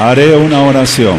Haré una oración.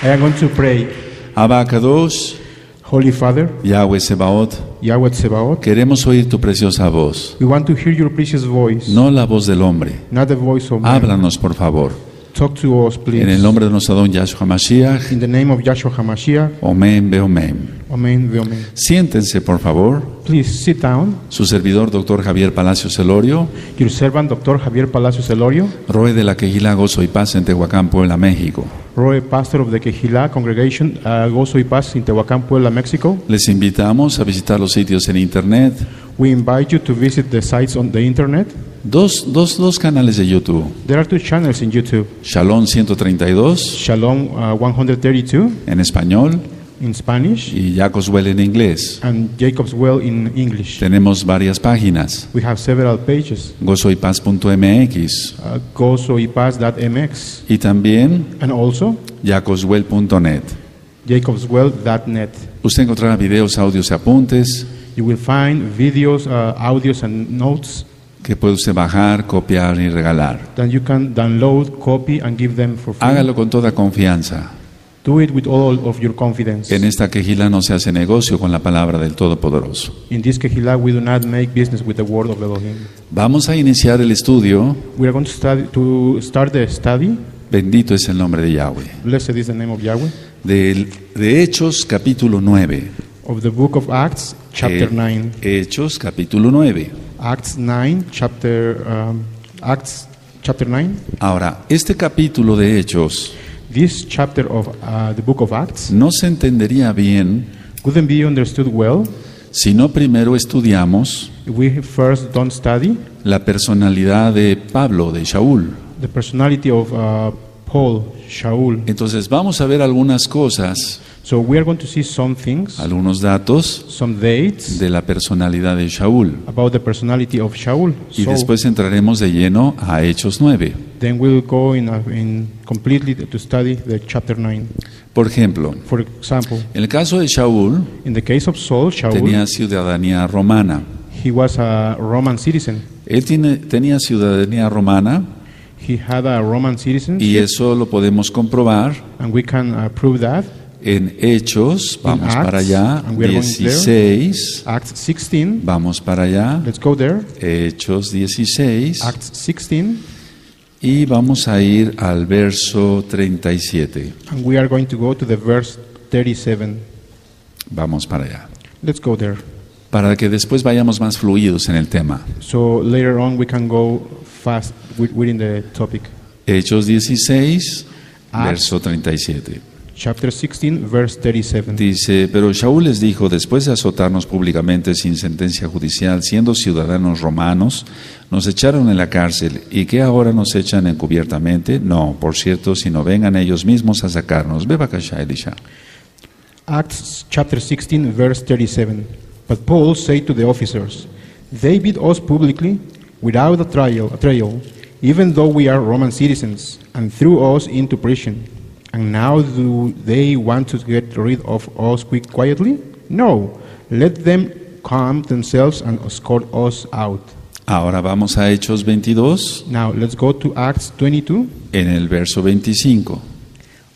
I am going to pray. Abacados, Holy Father, Yahweh Sebaot, Yahweh Tsebaot, queremos oír tu preciosa voz, we want to hear your precious voice, no la voz del hombre. not the voice of man. Háblanos, por favor. Talk to us, please. En el nombre de nuestro don Yahshua Mashiach, In the name of Yahshua HaMashiach, Omen, Beomen. Amen. Siéntense, por favor. Please sit down. Su servidor, doctor Javier Palacios Elorio, Your servant, Dr. Javier Palacios Elorio, Roe de la Quejila Gozo y Paz en Tehuacán, Puebla, México. Roy, pastor of the Quejilá Congregation, uh, Gozo y Paz in Tehuacán, Puebla, Mexico. Les invitamos a visitar los sitios en internet, We invite you to visit the sites on the internet. dos, dos, dos canales de YouTube, There are two channels in YouTube. Shalom 132 Shalom uh, 132 en español in Spanish y Jacobswell en inglés. and Jacob's Well in English. Tenemos varias páginas, We have several pages. gozoypaz.mx Uh, gozoypaz.mx y también and also jacobswell.net. jacobswell.net. Usted encontrará videos, audios y apuntes You will find videos, uh, audios, and notes que puede usted bajar, copiar y regalar. that you can download, copy, and give them for free. Hágalo con toda confianza. Do it with all of your confidence. En esta quejila no se hace negocio con la palabra del Todopoderoso. In this Kehillah, we do not make business with the word of Elohim. Vamos a iniciar el estudio. We are going to, study, to start the study. Bendito es el nombre de Yahweh. Blessed is the name of Yahweh. Del- de Hechos capítulo 9. Of the book of Acts, chapter Eh, 9. Hechos capítulo 9. Acts 9, chapter, um, Acts chapter 9. Ahora, este capítulo de Hechos This chapter of uh, the book of Acts no se entendería bien couldn't be understood well si no primero estudiamos if we first don't study la personalidad de Pablo, de Shaul. the personality of uh, Paul, Shaul. Entonces vamos a ver algunas cosas, So we are going to see some things, algunos datos some dates de la personalidad de Shaul. about the personality of Shaul. Y So después entraremos de lleno a Hechos 9. then we'll go in, in completely to study the chapter 9. Por ejemplo, For example, en el caso de Shaul, in the case of Saul, Shaul, tenía ciudadanía romana. he was a Roman citizen. Él tiene- tenía ciudadanía romana He had a Roman citizenship, y eso lo podemos comprobar and we can uh, prove that. En Hechos, vamos Acts, para allá, and we are going there. 16, Acts 16, vamos para allá, let's go there. Hechos 16, Acts 16, y vamos a ir al verso 37. and we are going to go to the verse 37. Vamos para allá. Let's go there. Para que después vayamos más fluidos en el tema. So later on we can go fast with, within the topic. Hechos 16, Acts. verso 37. Chapter 16, verse 37. Dice, pero Shaul les dijo, después de azotarnos públicamente sin sentencia judicial, siendo ciudadanos romanos, nos echaron en la cárcel. ¿Y qué ahora nos echan encubiertamente? No, por cierto, sino vengan ellos mismos a sacarnos. Ve Bakasha, Elisha. Acts chapter 16, verse 37. But Paul said to the officers, They beat us publicly without a trial, a trial, even though we are Roman citizens, and threw us into prison. And now do they want to get rid of us quick, quietly? No, let them calm themselves and escort us out. Ahora vamos a Hechos 22, Now let's go to Acts 22 en el verso 25.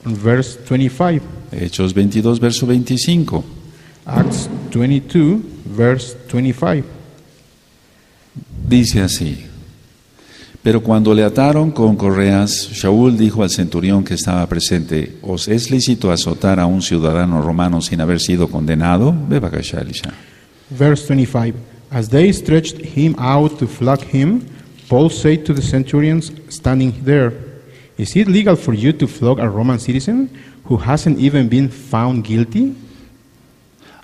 and verse 25. Hechos 22, verso 25. Acts 22, verse 25. Dice así. Pero cuando le ataron con correas, Shaul dijo al centurión que estaba presente, ¿os es lícito azotar a un ciudadano romano sin haber sido condenado? Verse 25 As they stretched him out to flog him, Paul said to the centurions standing there, Is it legal for you to flog a Roman citizen who hasn't even been found guilty?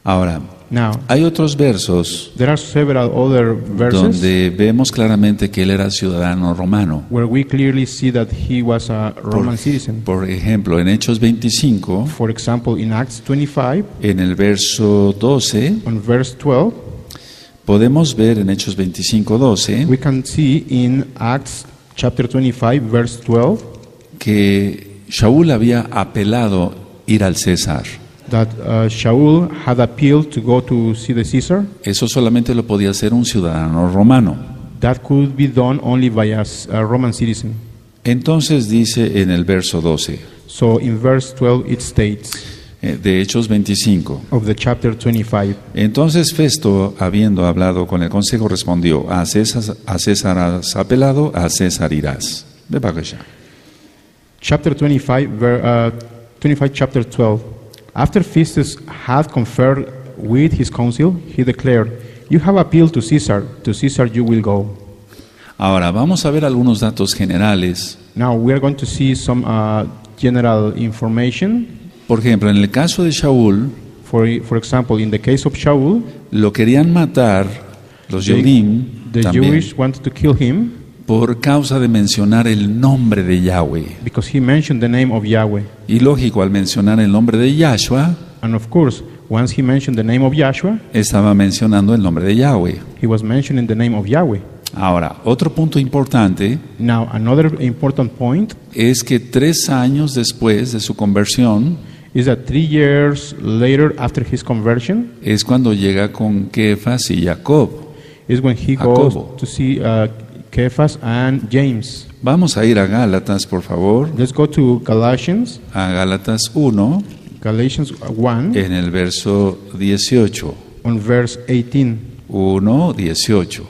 Ahora, Now, hay otros versos there are several other verses donde vemos claramente que él era ciudadano romano. where we clearly see that he was a Roman citizen. Por ejemplo, en Hechos 25, For example, in Acts 25, en el verso 12, on verse 12, podemos ver en Hechos 25, 12, we can see in Acts chapter 25, verse 12, que Shaul había apelado ir al César. That uh, Shaul had appealed to go to see the Caesar. Eso solamente lo podía hacer un ciudadano romano. That could be done only by a, a Roman citizen. Entonces dice en el verso 12 So in verse 12 it states eh, de Hechos 25. of the chapter 25. Entonces Festo, habiendo hablado con el consejo, respondió, a César, a César has apelado, a César irás. Allá. Chapter 25, ver, uh, 25, chapter 12. After Festus had conferred with his council, he declared, You have appealed to Caesar, to Caesar you will go. Ahora vamos a ver algunos datos generales. Now we are going to see some uh, general information. Por ejemplo, en el caso de Shaul, For, for example, in the case of Shaul, lo querían matar los Yehudim the también Jewish wanted to kill him por causa de mencionar el nombre de Yahweh. because he mentioned the name of Yahweh. Y lógico, al mencionar el nombre de Yahshua, And of course, once he mentioned the name of Yahshua, estaba mencionando el nombre de Yahweh. he was mentioning the name of Yahweh. Ahora, otro punto importante Now, another important point es que tres años después de su conversión is that three years later after his conversion es cuando llega con Kefas y Jacob. is when he Jacobo. goes to see uh, Cephas and James. Vamos a ir a Gálatas, por favor, Let's go to Galatians, a Gálatas 1, Galatians 1, en el verso 18. on verse 18. 1, 18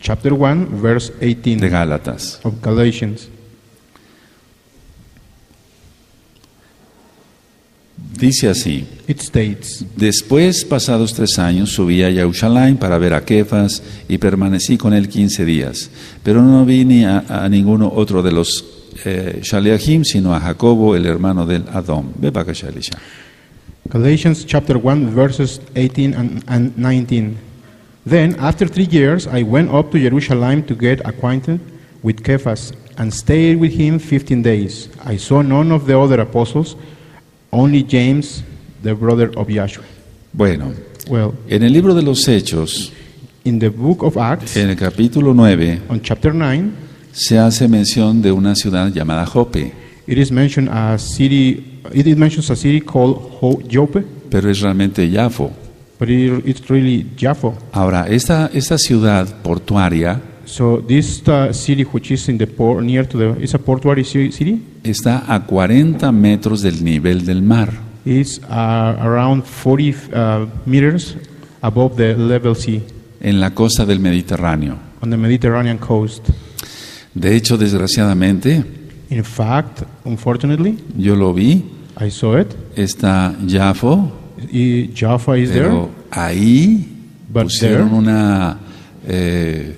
Chapter 1, verse 18 de Gálatas. of Galatians. Dice así. It states, Después, pasados tres años, subí a Jerusalén para ver a Kefas y permanecí con él quince días. Pero no vi ni a, a ninguno otro de los eh, Shaleachim, sino a Jacobo, el hermano del Adón. Ve para. Galatians chapter 1, verses 18 and, and 19. Then, after three years, I went up to Jerusalem to get acquainted with Cephas and stayed with him 15 days. I saw none of the other apostles, only James, the brother of Yahshua. Bueno, Well, en el libro de los Hechos, in the book of Acts, en el capítulo 9, on chapter 9, se hace mención de una ciudad llamada Jope, it is mentioned a city, it is mentions a city called Ho- Joppe, pero es realmente Jafo. but it, it's really Jaffa. Ahora, esta, esta ciudad portuaria So this uh, city, which is in the port, near to the, it's a portuary ci- city. está a 40 metros del nivel del mar. It's uh, around 40 uh, meters above the level sea en la costa del Mediterráneo. on the Mediterranean coast. De hecho, desgraciadamente, In fact, unfortunately, yo lo vi, I saw it. está Jafo, I- Jaffa is there, pero ahí But pusieron there- una, eh,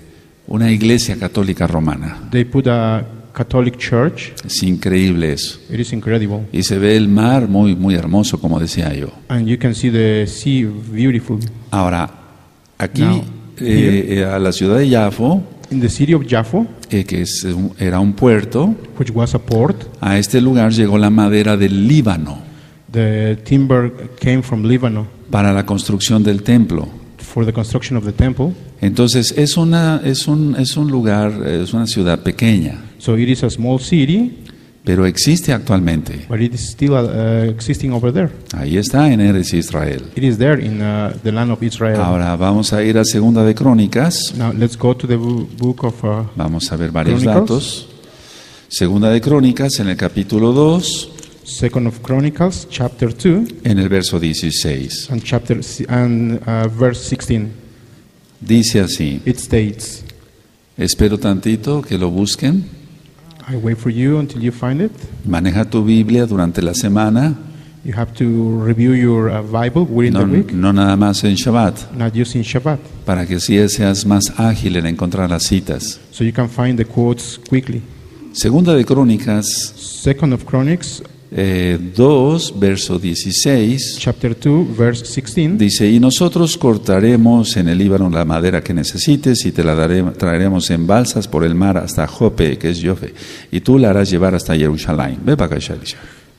una iglesia católica romana. they put a Catholic church. Es increíble eso. It is incredible, Y se ve el mar muy, muy hermoso, como decía yo. and you can see the sea beautiful. Ahora, aquí Now, eh, eh, a la ciudad de Jafo, In the city of Jaffa, eh, que es un- era un puerto, which was a port, a este lugar llegó la madera del Líbano the timber came from Lebanon para la construcción del templo. For the construction of the temple. Entonces es una es un es un lugar es una ciudad pequeña, So it is a small city, pero existe actualmente. but it is still uh, existing over there. Ahí está en Eres Israel. It is there in uh, the land of Israel. Ahora vamos a ir a Segunda de Crónicas. Now let's go to the book of uh, Vamos a ver varios Chronicles. datos. Segunda de Crónicas en el capítulo 2, Second of Chronicles, chapter two en el verso 16. and chapter and uh, verse sixteen. Dice así: It states, Espero tantito que lo busquen. "I wait for you until you find it. Maneja tu Biblia durante la semana, You have to review your uh, Bible within no, the week, no nada más en Shabbat, not using Shabbat, para que así seas más ágil en encontrar las citas. so you can find the quotes quickly." Segunda de Crónicas Second of Chronics, eh, 2, verso 16, chapter two, verse sixteen. dice, y nosotros cortaremos en el Líbano la madera que necesites y te la daré- traeremos en balsas por el mar hasta Jope, que es Jofe, y tú la harás llevar hasta Jerusalén. Ve para acá.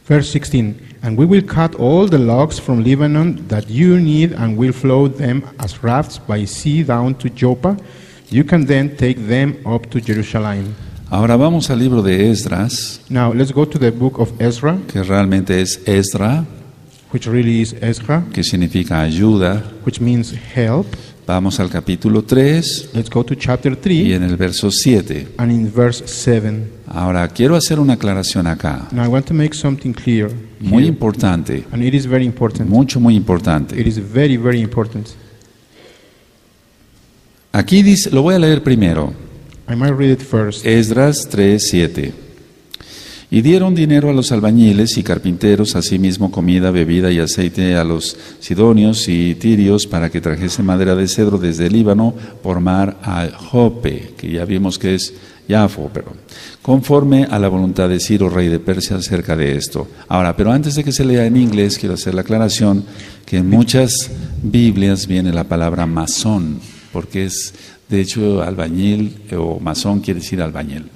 Verse 16 And we will cut all the logs from Lebanon that you need and will float them as rafts by sea down to Joppa. You can then take them up to Jerusalem. Ahora vamos al libro de Esdras, Now let's go to the book of Ezra, que realmente es Esdra, which really is Ezra, que significa ayuda, which means help. Vamos al capítulo 3 Let's go to chapter y 3 en el verso 7. and in verse 7. Ahora, quiero hacer una aclaración acá, Now I want to make something clear. muy here, importante, and it is very important. mucho, muy It importante. is very, very important. Aquí dice, lo voy a leer primero, I might read it first. Esdras 3, 7. Y dieron dinero a los albañiles y carpinteros, asimismo comida, bebida y aceite a los sidonios y tirios para que trajese madera de cedro desde el Líbano por mar a Jope, que ya vimos que es Jafo, pero conforme a la voluntad de Ciro, rey de Persia, acerca de esto. Ahora, pero antes de que se lea en inglés, quiero hacer la aclaración que en muchas Biblias viene la palabra masón, porque es, de hecho, albañil o masón quiere decir albañil.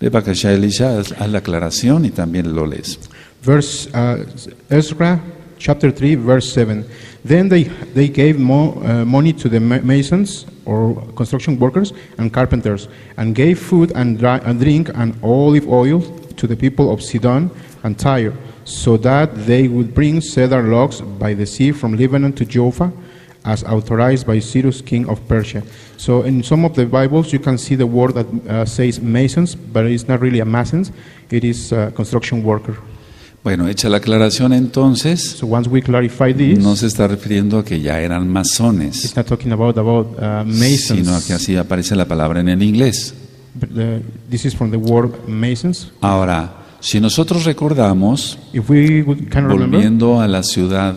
Ve Elisha, haz la aclaración y también lo lees. Verse uh, Ezra chapter 3 verse 7. Then they, they gave mo, uh, money to the masons or construction workers and carpenters and gave food and, dri- and drink and olive oil to the people of Sidon and Tyre so that they would bring cedar logs by the sea from Lebanon to Joppa as authorized by Cyrus king of Persia. So in some of the Bibles you can see the word that uh, says masons but it's not really a masons, it is a construction worker. Bueno, hecha la aclaración entonces, So once we clarify this, no se está refiriendo a que ya eran masones, it's not talking about about uh, sino masons. que así aparece la palabra en el inglés. But, uh, this is from the word masons. Ahora, si nosotros recordamos, If we would kind of remember, volviendo a la ciudad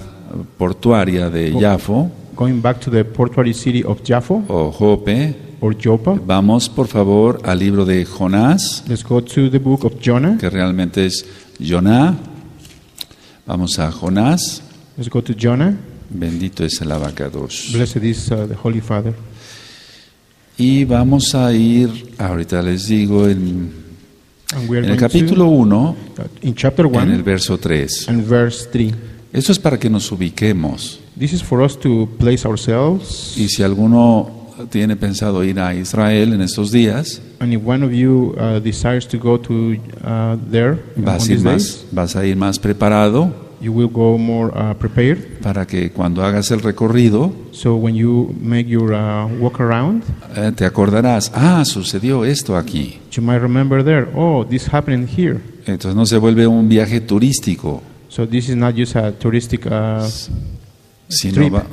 portuaria de Oh. Going back to the portuary city of Jaffa o Jope, or Joppa, vamos por favor al libro de Jonás, let's go to the book of Jonah. que realmente es Joná. Vamos a Jonás. Let's go to Jonah. Bendito es el abacados. Blessed is uh, the Holy Father. Y vamos a ir, ahorita les digo, en, en el capítulo 1, to, uh, in chapter en el 1 verso 3. and verse 3. Esto es para que nos ubiquemos. This is for us to place ourselves. Y si alguno tiene pensado ir a Israel en estos días, And if one of you uh, desires to go to uh, there vas a, ir these más, days, vas a ir más preparado you will go more uh, prepared. para que cuando hagas el recorrido So when you make your uh, walk around, eh, te acordarás, ah, sucedió esto aquí. you might remember there, oh, this happened here. Entonces no se vuelve un viaje turístico, So this is not just a touristic, uh, sino va,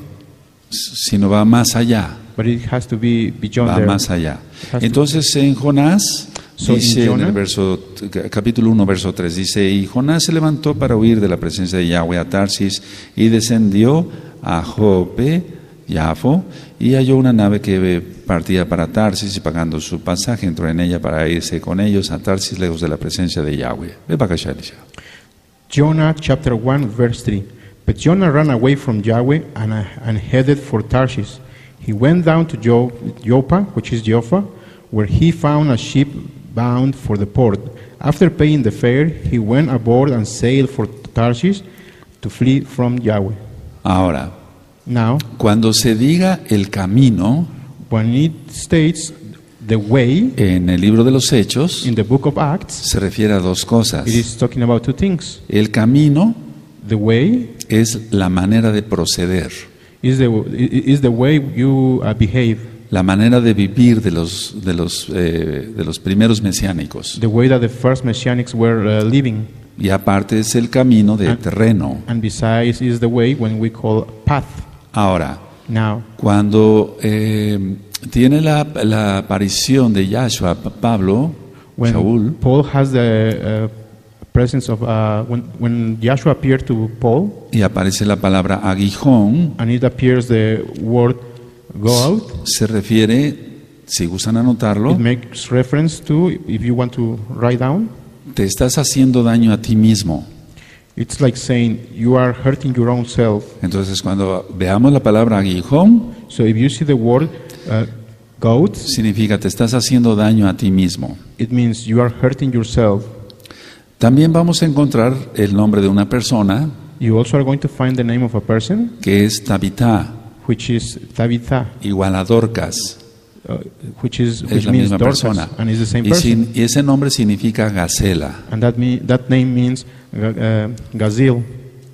sino va más allá. but it has to be beyond va there. más allá. Entonces en Jonás So, dice en Jonah- el verso capítulo 1 verso 3 dice y Jonás se levantó para huir de la presencia de Yahweh a Tarsis y descendió a Jope, Jafo y halló una nave que partía para Tarsis y pagando su pasaje entró en ella para irse con ellos a Tarsis lejos de la presencia de Yahweh. Ve para acá. Jonah chapter 1, verse 3. But Jonah ran away from Yahweh and, uh, and headed for Tarshish. He went down to jo- Joppa, which is Joppa, where he found a ship bound for the port. After paying the fare, he went aboard and sailed for Tarshish to flee from Yahweh. Ahora, Now, cuando se diga el camino when it states the way en el libro de los Hechos, in the book of Acts, se refiere a dos cosas. it is talking about two things. El camino The way es la manera de proceder, is the, is the way you uh, behave. la manera de vivir de los, de los, eh, de los primeros mesiánicos. the way that the first messianics were uh, living, Y aparte es el camino de Ah. terreno. and besides is the way when we call path. Ahora, Now, cuando eh, tiene la, la aparición de Yahshua, Pa- Pablo, when Shaul, Paul has the uh, presence of uh, when when Joshua appeared to Paul, y aparece la palabra aguijón, and it appears the word "go out," se refiere, si gustan anotarlo, it makes reference to if you want to write down. te estás haciendo daño a ti mismo. It's like saying you are hurting your own self. Entonces, cuando veamos la palabra aguijón, So if you see the word uh, "goat," significa te estás haciendo daño a ti mismo. it means you are hurting yourself. También vamos a encontrar el nombre de una persona You also are going to find the name of a person, que es Tabitá, which is Tabitha, igual a Dorcas. uh, which is Es which la means misma Dorcas, persona. and is the same Y, person. sin- y ese nombre significa gacela. And that, me, that name means uh, gazelle.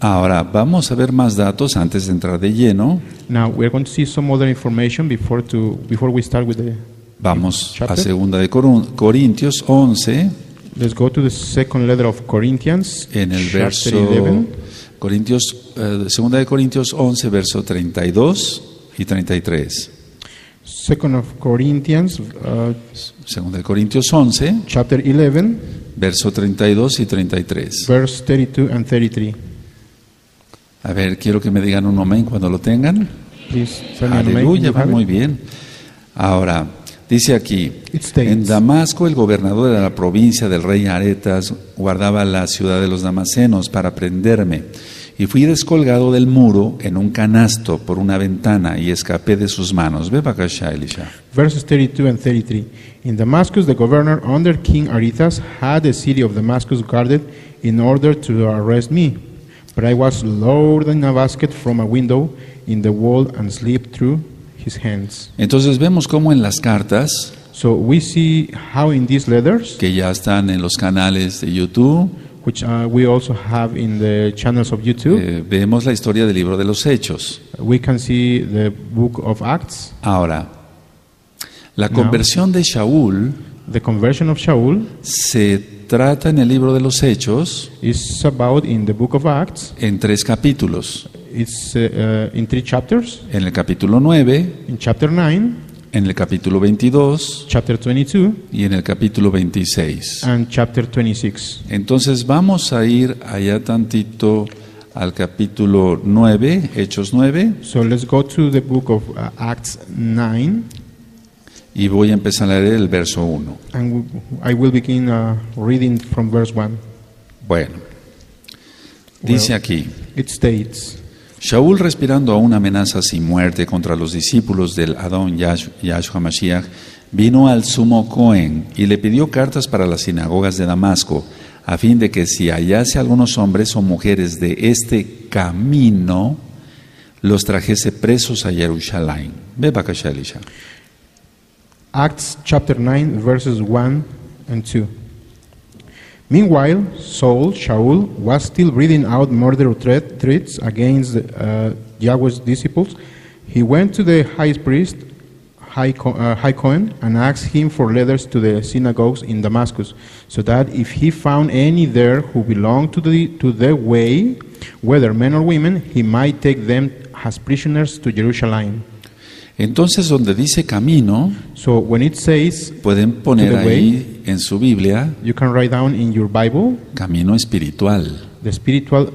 Ahora, vamos a ver más datos antes de entrar de lleno. Now we're going to see some other information before to before we start with the. Vamos a segunda de Corintios 11, Let's go to the second letter of Corinthians, en el verso 11, Corintios, eh, segunda de Corintios 11, verso 32 y 33. second of Corinthians, uh, Segunda de Corintios 11, chapter 11, verso 32 y 33. verse 32 and 33. A ver, quiero que me digan un amén cuando lo tengan. Please Aleluya, va muy bien. Ahora, dice aquí, en Damasco el gobernador de la provincia del rey Aretas guardaba la ciudad de los Damasenos para prenderme. Y fui descolgado del muro en un canasto por una ventana y escapé de sus manos. Ve para acá, Elisha. Verses 32 and 33. In Damascus, the governor under King Aretas had the city of Damascus guarded in order to arrest me. But I was lowered in a basket from a window in the wall and slipped through his hands. Entonces vemos cómo en las cartas, So we see how in these letters, que ya están en los canales de YouTube, which uh, we also have in the channels of YouTube, eh, vemos la historia del libro de los Hechos. we can see the book of Acts, Ahora, la conversión de Shaul the conversion of Shaul se trata en el libro de los Hechos is about in the book of Acts. en tres capítulos. It's uh, uh, in three chapters. En el capítulo 9, In chapter 9, en el capítulo 22 chapter 22, y en el capítulo 26. and chapter 26. Entonces vamos a ir allá tantito al capítulo 9, Hechos 9, So let's go to the book of uh, Acts 9, y voy a empezar a leer el verso 1. and I will begin uh, reading from verse 1. Bueno, dice Well, aquí, It states, Shaul respirando aún amenazas y muerte contra los discípulos del Adón Yahshua Mashiach, vino al sumo Cohen y le pidió cartas para las sinagogas de Damasco, a fin de que si hallase algunos hombres o mujeres de este camino, los trajese presos a Jerusalén. Ve. Acts chapter 9, verses 1 and 2. Meanwhile, Saul, Shaul, was still breathing out murder threat, threats against uh, Yahweh's disciples. He went to the high priest, high, uh, high Cohen, and asked him for letters to the synagogues in Damascus, so that if he found any there who belonged to the, to the way, whether men or women, he might take them as prisoners to Jerusalem. Entonces, donde dice camino, So when it says pueden poner way. ahí en su Biblia You can write down in your Bible camino espiritual. the spiritual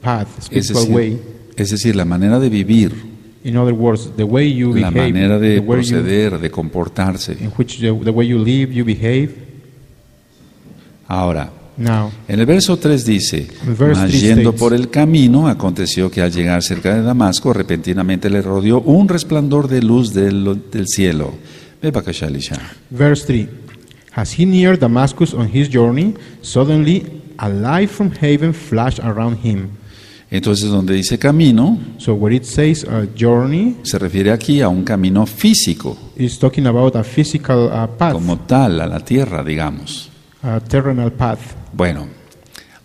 path, Es spiritual decir, way. es decir, la manera de vivir, In other words, the way you la behave, manera de the way you, proceder, de comportarse. in which the, the way you live, you behave. Ahora, Now, en el verso 3 dice, mas 3 yendo states- por el camino, aconteció que al llegar cerca de Damasco, repentinamente le rodeó un resplandor de luz del, del cielo. Verse 3. As he neared Damascus on his journey, suddenly a light from heaven flashed around him. Entonces, donde dice camino, So where it says a journey, se refiere aquí a un camino físico, it's talking about a physical uh, path, como tal, a la tierra, digamos. A terrenal path. Bueno,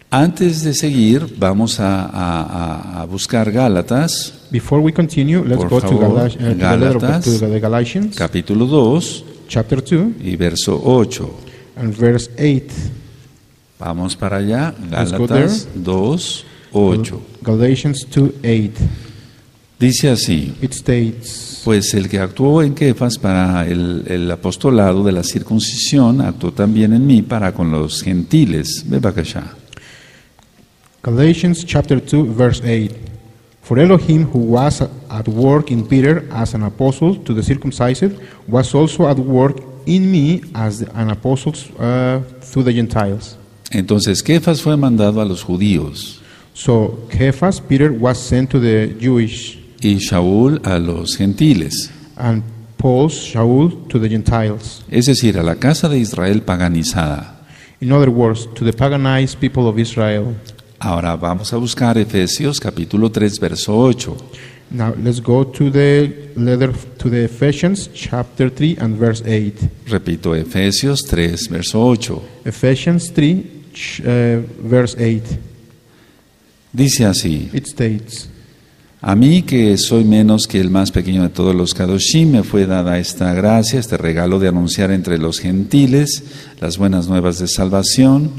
antes de seguir, vamos a, a- a- buscar Gálatas, Before we continue, let's Por go to, favor, uh, to the letter of- Gálatas. to the Galatians, capítulo 2 chapter 2, y verso 8. and verse 8. Vamos para allá, Gálatas 2, 8. Galatians 2 8. Dice así, It states, pues el que actuó en Kefas para el, el apostolado de la circuncisión, actuó también en mí para con los gentiles. Acá. Galatians chapter 2, verse 8. For Elohim, who was at work in Peter as an apostle to the circumcised, was also at work in me as an apostle uh, to the Gentiles. Entonces, Kefas fue mandado a los judíos So Cephas, Peter, was sent to the Jewish, y Shaul a los gentiles, and Paul, Shaul, to the Gentiles. es decir, a la casa de Israel paganizada. In other words, to the paganized people of Israel. Ahora vamos a buscar Efesios capítulo 3, verso 8. Now let's go to the letter to the Ephesians chapter 3 and verse 8. Repito, Efesios 3, verso 8. Ephesians 3 ch- uh, verse 8. Dice así, It states, a mí que soy menos que el más pequeño de todos los Kadoshim, me fue dada esta gracia, este regalo de anunciar entre los gentiles las buenas nuevas de salvación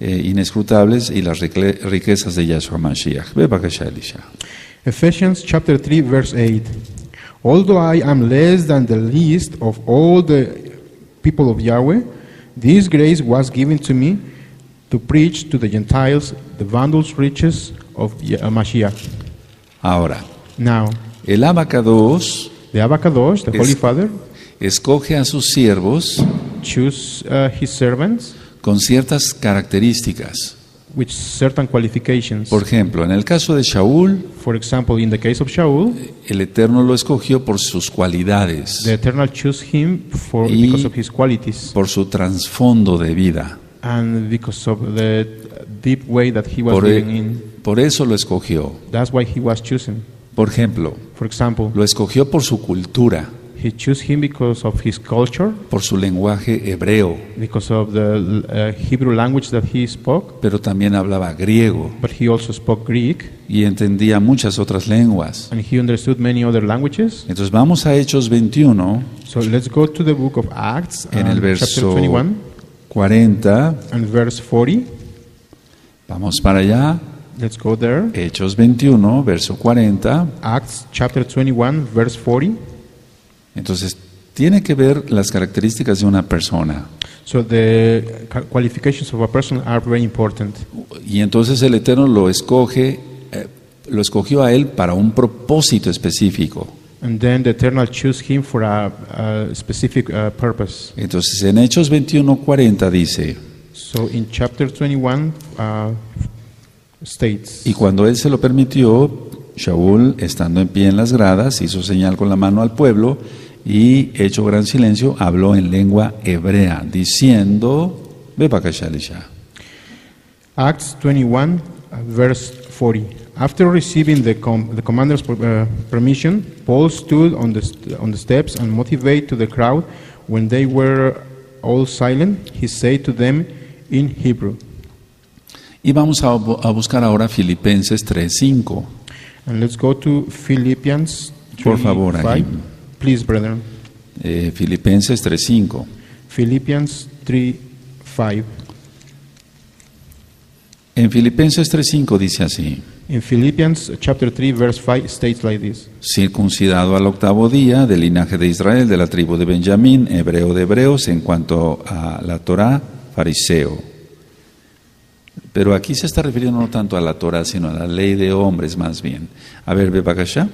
eh, inescrutables y las rique- riquezas de Yahshua Mashiach. Ephesians chapter 3 verse 8. Although I am less than the least of all the people of Yahweh, this grace was given to me to preach to the Gentiles the vandals riches of Mashiach. Ahora, Now, el Abacados the Abacadosh, the Es- Holy Father, escoge a sus siervos choose uh, his servants con ciertas características. with certain qualifications. Por ejemplo, en el caso de Shaul, For example, in the case of Shaul, el Eterno lo escogió por sus cualidades, the Eternal chose him for Y- because of his qualities por su trasfondo de vida. and because of the deep way that he was Por, living in. Por eso lo escogió. That's why he was chosen. Por ejemplo, For example, lo escogió por su cultura, he chose him because of his culture, por su lenguaje hebreo, because of the uh, Hebrew language that he spoke, pero también hablaba griego but he also spoke Greek y entendía muchas otras lenguas. and he understood many other languages. Entonces vamos a Hechos 21, So let's go to the book of Acts, en um, el chapter verso 21 40. and verse 40. Vamos para allá. Let's go there. Hechos 21, verso 40. Acts chapter 21, verse 40. Entonces, tiene que ver las características de una persona. So the ca- qualifications of a person are very important. Y entonces el Eterno lo escoge, eh, lo escogió a él para un propósito específico. And then the Eternal choose him for a, a specific uh, purpose. Entonces, en Hechos 21, 40 dice, So in chapter 21 uh, states, y cuando él se lo permitió, Shaul, estando en pie en las gradas, hizo señal con la mano al pueblo y, hecho gran silencio, habló en lengua hebrea, diciendo, Ve para acá, Shalisha". Acts 21, uh, verse 40. After receiving the, com- the commander's uh, permission, Paul stood on the, st- on the steps and motivated to the crowd. When they were all silent, he said to them in Hebrew. Y vamos a, a buscar ahora Filipenses 3.5. And let's go to Philippians 3, Por favor, ahí. 5. Please, brethren. Eh, Filipenses 3.5. Philippians 3, 5. En Filipenses 3.5 dice así, In Philippians chapter 3, verse 5 states like this. circuncidado al octavo día del linaje de Israel, de la tribu de Benjamín, hebreo de hebreos, en cuanto a la Torá, fariseo. Pero aquí se está refiriendo no tanto a la Torá, sino a la ley de hombres más bien. A ver, Bebakasha.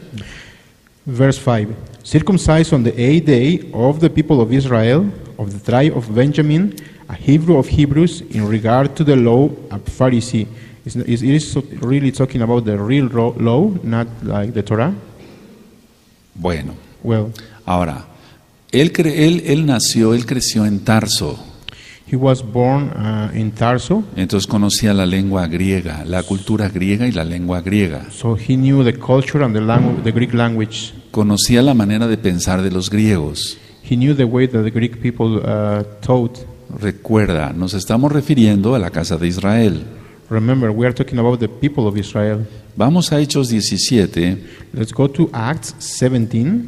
Verse 5 Circumcised on the eighth day of the people of Israel, of the tribe of Benjamin, a Hebrew of Hebrews, in regard to the law, a Pharisee. It's, it's- it is really talking about the real law, not like the Torah. Bueno, Well, ahora, él, cre- él, él nació, él creció en Tarso, he was born uh, in Tarso, entonces conocía la lengua griega, la cultura griega y la lengua griega. so he knew the culture and the, langu- the Greek language. Conocía la manera de pensar de los griegos. He knew the way that the Greek people uh, taught. Recuerda, nos estamos refiriendo a la casa de Israel. Remember, we are talking about the people of Israel. Vamos a Hechos 17 Let's go to Acts 17.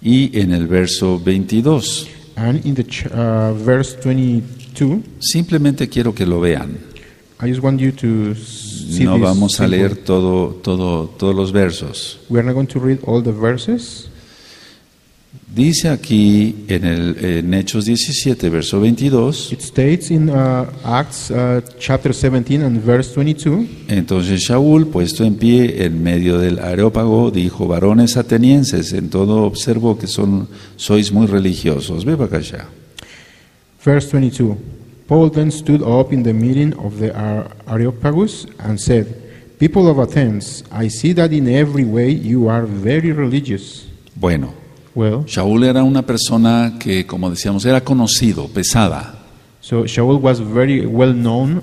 y en el verso 22. And in the ch- uh, verse 22, Simplemente quiero que lo vean. I just want you to see No this vamos a simple. leer todo, todo, todos los versos. We are not going to read all the verses. Dice aquí en, el, en Hechos 17, verso 22, It states in uh, Acts uh, chapter 17 and verse 22. entonces Shaul, puesto en pie en medio del areópago, dijo, varones atenienses, en todo observo que son, sois muy religiosos. Ve para acá. Verse 22. Paul then stood up in the meeting of the Ar- Areopagus and said, People of Athens, I see that in every way you are very religious. Bueno, Well, Shaul era una persona que, como decíamos, era conocido, pesada, so Shaul was very well known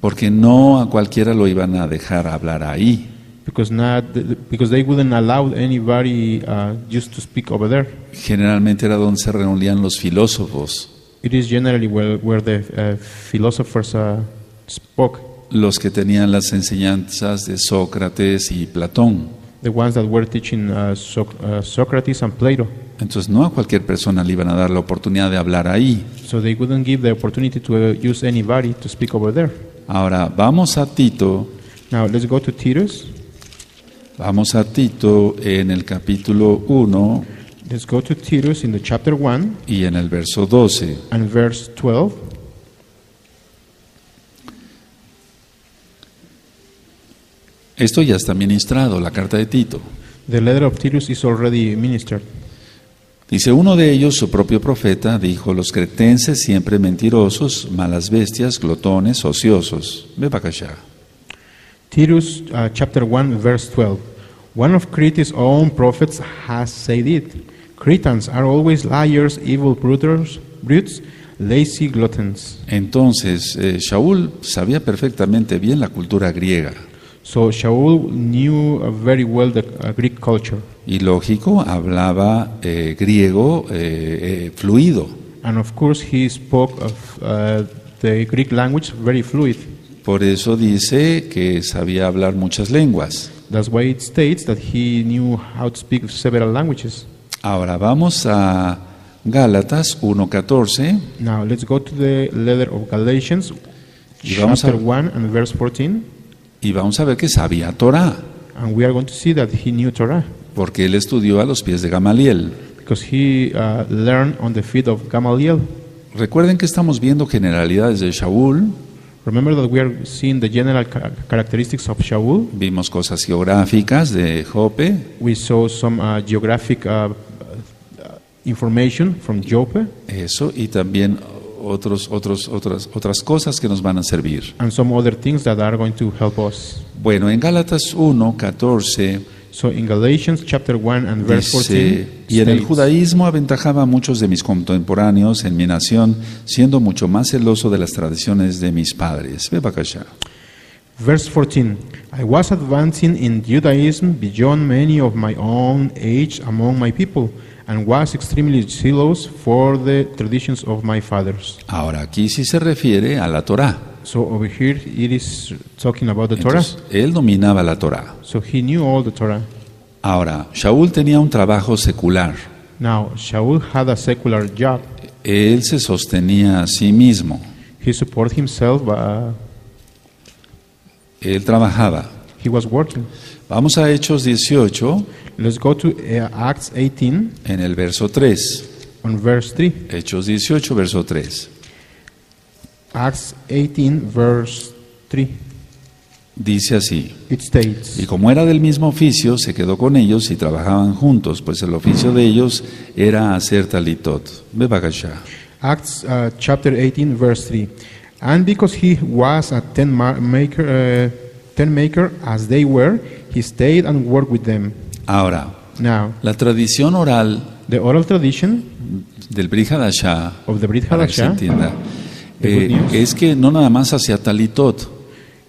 porque no a cualquiera lo iban a dejar hablar ahí. because not because they wouldn't allow anybody uh, just to speak over there. Generalmente era donde se reunían los filósofos, It is generally where, where the uh, philosophers uh, spoke. los que tenían las enseñanzas de Sócrates y Platón. The ones that were teaching uh, Soc- uh, Socrates and Plato. Entonces no a cualquier persona le iban a dar la oportunidad de hablar ahí. So they wouldn't give the opportunity to uh, use anybody to speak over there. Ahora vamos a Tito, Now let's go to Titus. vamos a Tito en el capítulo 1 Let's go to Titus in the chapter 1 y en el verso 12. and verse 12. Esto ya está ministrado, la carta de Tito. The letter of Titus is already ministered. Dice uno de ellos, su propio profeta, dijo, los cretenses siempre mentirosos, malas bestias, glotones, ociosos. Ve para acá. Titus uh, chapter 1 verse 12. One of Crete's own prophets has said it. Cretans are always liars, evil bruters, brutes, lazy gluttons. Entonces, eh, Shaul sabía perfectamente bien la cultura griega. So Shaul knew very well the uh, Greek culture. Y lógico, hablaba eh, griego eh, eh, fluido. And of course, he spoke of uh, the Greek language very fluid. Por eso dice que sabía hablar muchas lenguas. That's why it states that he knew how to speak several languages. Ahora vamos a Gálatas 1.14 Now, let's go to the letter of Galatians, Y vamos a- chapter 1 and verse 14. Y vamos a ver que sabía Torah, And we are going to see that he knew Torah porque él estudió a los pies de Gamaliel. because he uh, learned on the feet of Gamaliel. Recuerden que estamos viendo generalidades de Shaul, Remember that we are seeing the general cha- characteristics of Shaul. vimos cosas geográficas de Jope, We saw some uh, geographic uh, uh, information from Joppe eso, y también otros, otros, otras, otras cosas que nos van a servir. and some other things that are going to help us. Bueno, en Gálatas 1.14 So in Galatians chapter 1 and verse 14, Dice, y en el judaísmo aventajaba a muchos de mis contemporáneos en mi nación, siendo mucho más celoso de las tradiciones de mis padres. Ve para acá. Verse 14 I was advancing in Judaism beyond many of my own age among my people, and was extremely zealous for the traditions of my fathers. Ahora, aquí sí se refiere a la Torá. So over here it is talking about the Torah. Entonces, él dominaba la Torá. So he knew all the Torah. Ahora, Shaul tenía un trabajo secular. Now, Shaul had a secular job. Él se sostenía a sí mismo. He supported himself, but uh, Él trabajaba. he was working. Vamos a Hechos 18, Let's go to uh, Acts 18 en el verso 3. on verse 3. Hechos 18, verso 3. Acts 18, verse 3. Dice así. It states. Y como era del mismo oficio, se quedó con ellos y trabajaban juntos, pues el oficio de ellos era hacer talitot. Acts uh, chapter 18, verse 3. And because he was a tent ma- maker, uh, tent maker as they were, he stayed and worked with them. Ahora, Now, la tradición oral the oral tradition del Brit Hadashah, of the para que se entienda, eh, es que no nada más hacía talitot,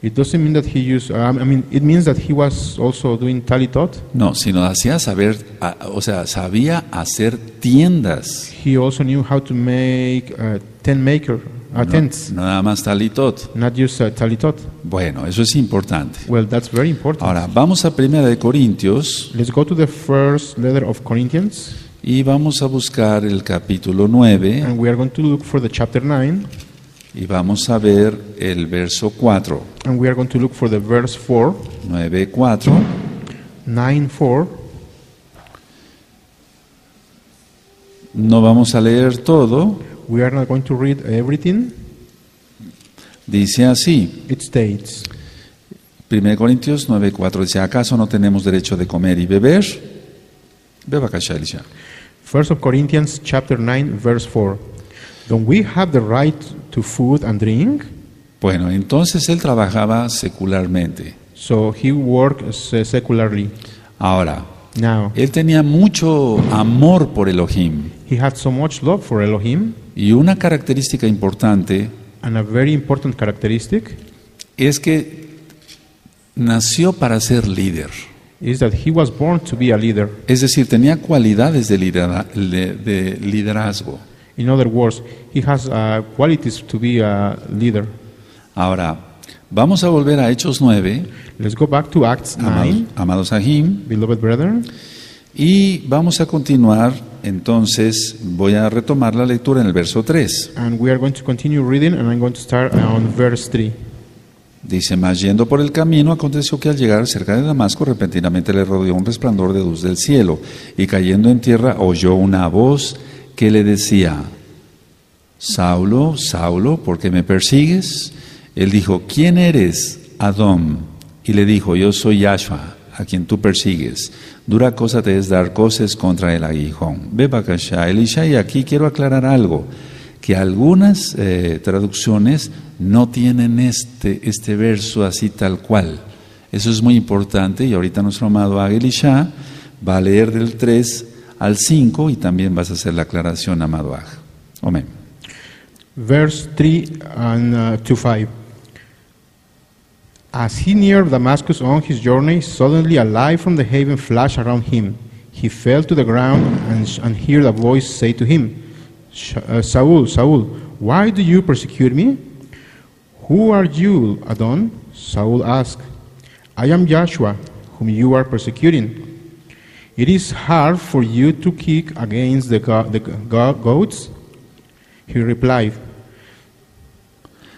it doesn't mean that he used, uh, I mean, it means that he was also doing talitot. no, sino hacía saber, a- o sea, sabía hacer tiendas, He also knew how to make uh, tent maker, no, tents, no nada más talitot. not just uh, talitot. Bueno, eso es importante. Well, that's very important. Ahora, vamos a Primera de Corintios Let's go to the first letter of Corinthians, y vamos a buscar el capítulo 9 and we are going to look for the chapter 9, y vamos a ver el verso 4. and we are going to look for the verse 4, 9, 4. 9, 4. No vamos a leer todo. We are not going to read everything. Dice así, It states, 1 Corintios 9, 4. Dice, ¿acaso no tenemos derecho de comer y beber? Beba. First of Corinthians chapter 9, verse 4. Don't we have the right to food and drink? Bueno, entonces él trabajaba secularmente. So he worked se- secularly. Ahora, Now, él tenía mucho amor por Elohim he had so much love for Elohim, y una característica importante and a very important characteristic es que nació para ser líder. is that he was born to be a leader. Es decir, tenía cualidades de, lidera- de- de liderazgo. In other words, he has uh, qualities to be a leader. Ahora, Vamos a volver a Hechos 9, Let's go back to Acts 9, amados, amados Ahim, beloved brethren. y vamos a continuar. Entonces, voy a retomar la lectura en el verso 3. And we are going to continue reading, and I'm going to start on verse 3. Dice, más yendo por el camino, aconteció que al llegar cerca de Damasco, repentinamente le rodeó un resplandor de luz del cielo, y cayendo en tierra oyó una voz que le decía, Saulo, Saulo, ¿por qué me persigues? Él dijo, ¿quién eres, Adón? Y le dijo, yo soy Yahshua, a quien tú persigues. Dura cosa te es dar cosas contra el aguijón. Ve Bakasha, Elisha, y aquí quiero aclarar algo, que algunas eh, traducciones no tienen este, este verso así tal cual. Eso es muy importante y ahorita nuestro amado Elisha va a leer del 3 al 5 y también vas a hacer la aclaración, amado Ag. Amén. Verse 3 and uh, to 5. As he neared Damascus on his journey, suddenly a light from the heaven flashed around him. He fell to the ground and, and heard a voice say to him, uh, Saul, Saul, why do you persecute me? Who are you, Adon? Saul asked. I am Joshua, whom you are persecuting. It is hard for you to kick against the, go- the go- goats? He replied,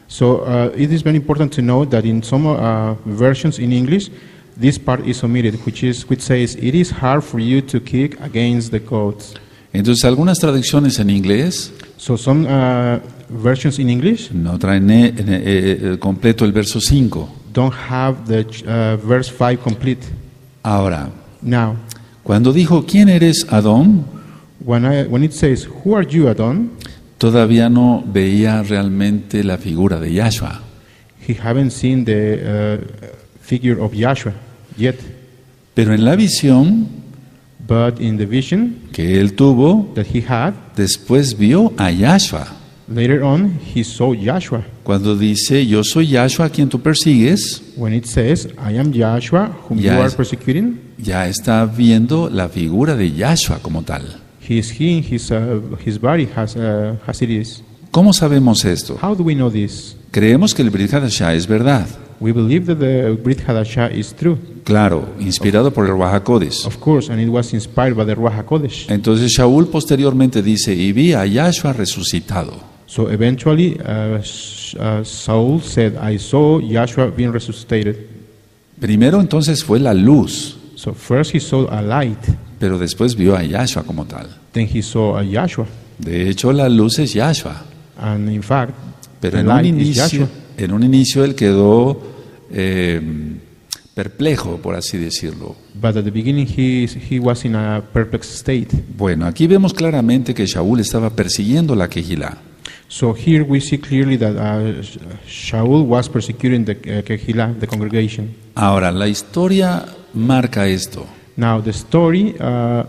so uh, it is very important to note that in some uh, versions in English, this part is omitted, which is which says it is hard for you to kick against the goats. Entonces, algunas traducciones en inglés So some uh, versions in English no traen eh, eh, eh, completo el verso 5. don't have the uh, verse five complete. Ahora, Now, cuando dijo, ¿quién eres Adón? when I when it says, "Who are you, Adon?" Todavía no veía realmente la figura de Yahshua. He haven't seen the uh, figure of Joshua yet, Pero en la visión but in the vision que él tuvo, that he had después vio a Yahshua. later on, he saw Joshua. Cuando dice, yo soy Yahshua a quien tú persigues, When it says, I am Joshua, whom you Ya are es- persecuting, ya está viendo la figura de Yahshua como tal. He is he, his, uh, his body has, uh, as it is. ¿Cómo sabemos esto? How do we know this? Creemos que el Brit Hadashah es verdad. We believe that the Brit Hadashah is true, Claro, inspirado por el Ruach HaKodesh. of course, and it was inspired by the Ruach HaKodesh. Entonces Shaul posteriormente dice, y vi a Yahshua resucitado. So eventually, uh, uh, Saul said, I saw Joshua being resuscitated. Primero entonces fue la luz, So first he saw a light, pero después vio a Yahshua como tal. then he saw a Joshua. De hecho, la luz es Yahshua. And in fact, Pero en un inicio, en un inicio él quedó eh, perplejo, por así decirlo. But at the beginning, he, he was in a perplexed state. Bueno, aquí vemos claramente que Shaul estaba persiguiendo la Kehilá. So here we see clearly that uh, Sh- Shaul was persecuting the uh, Kehillah, the congregation. Ahora, la historia marca esto. Now the story uh,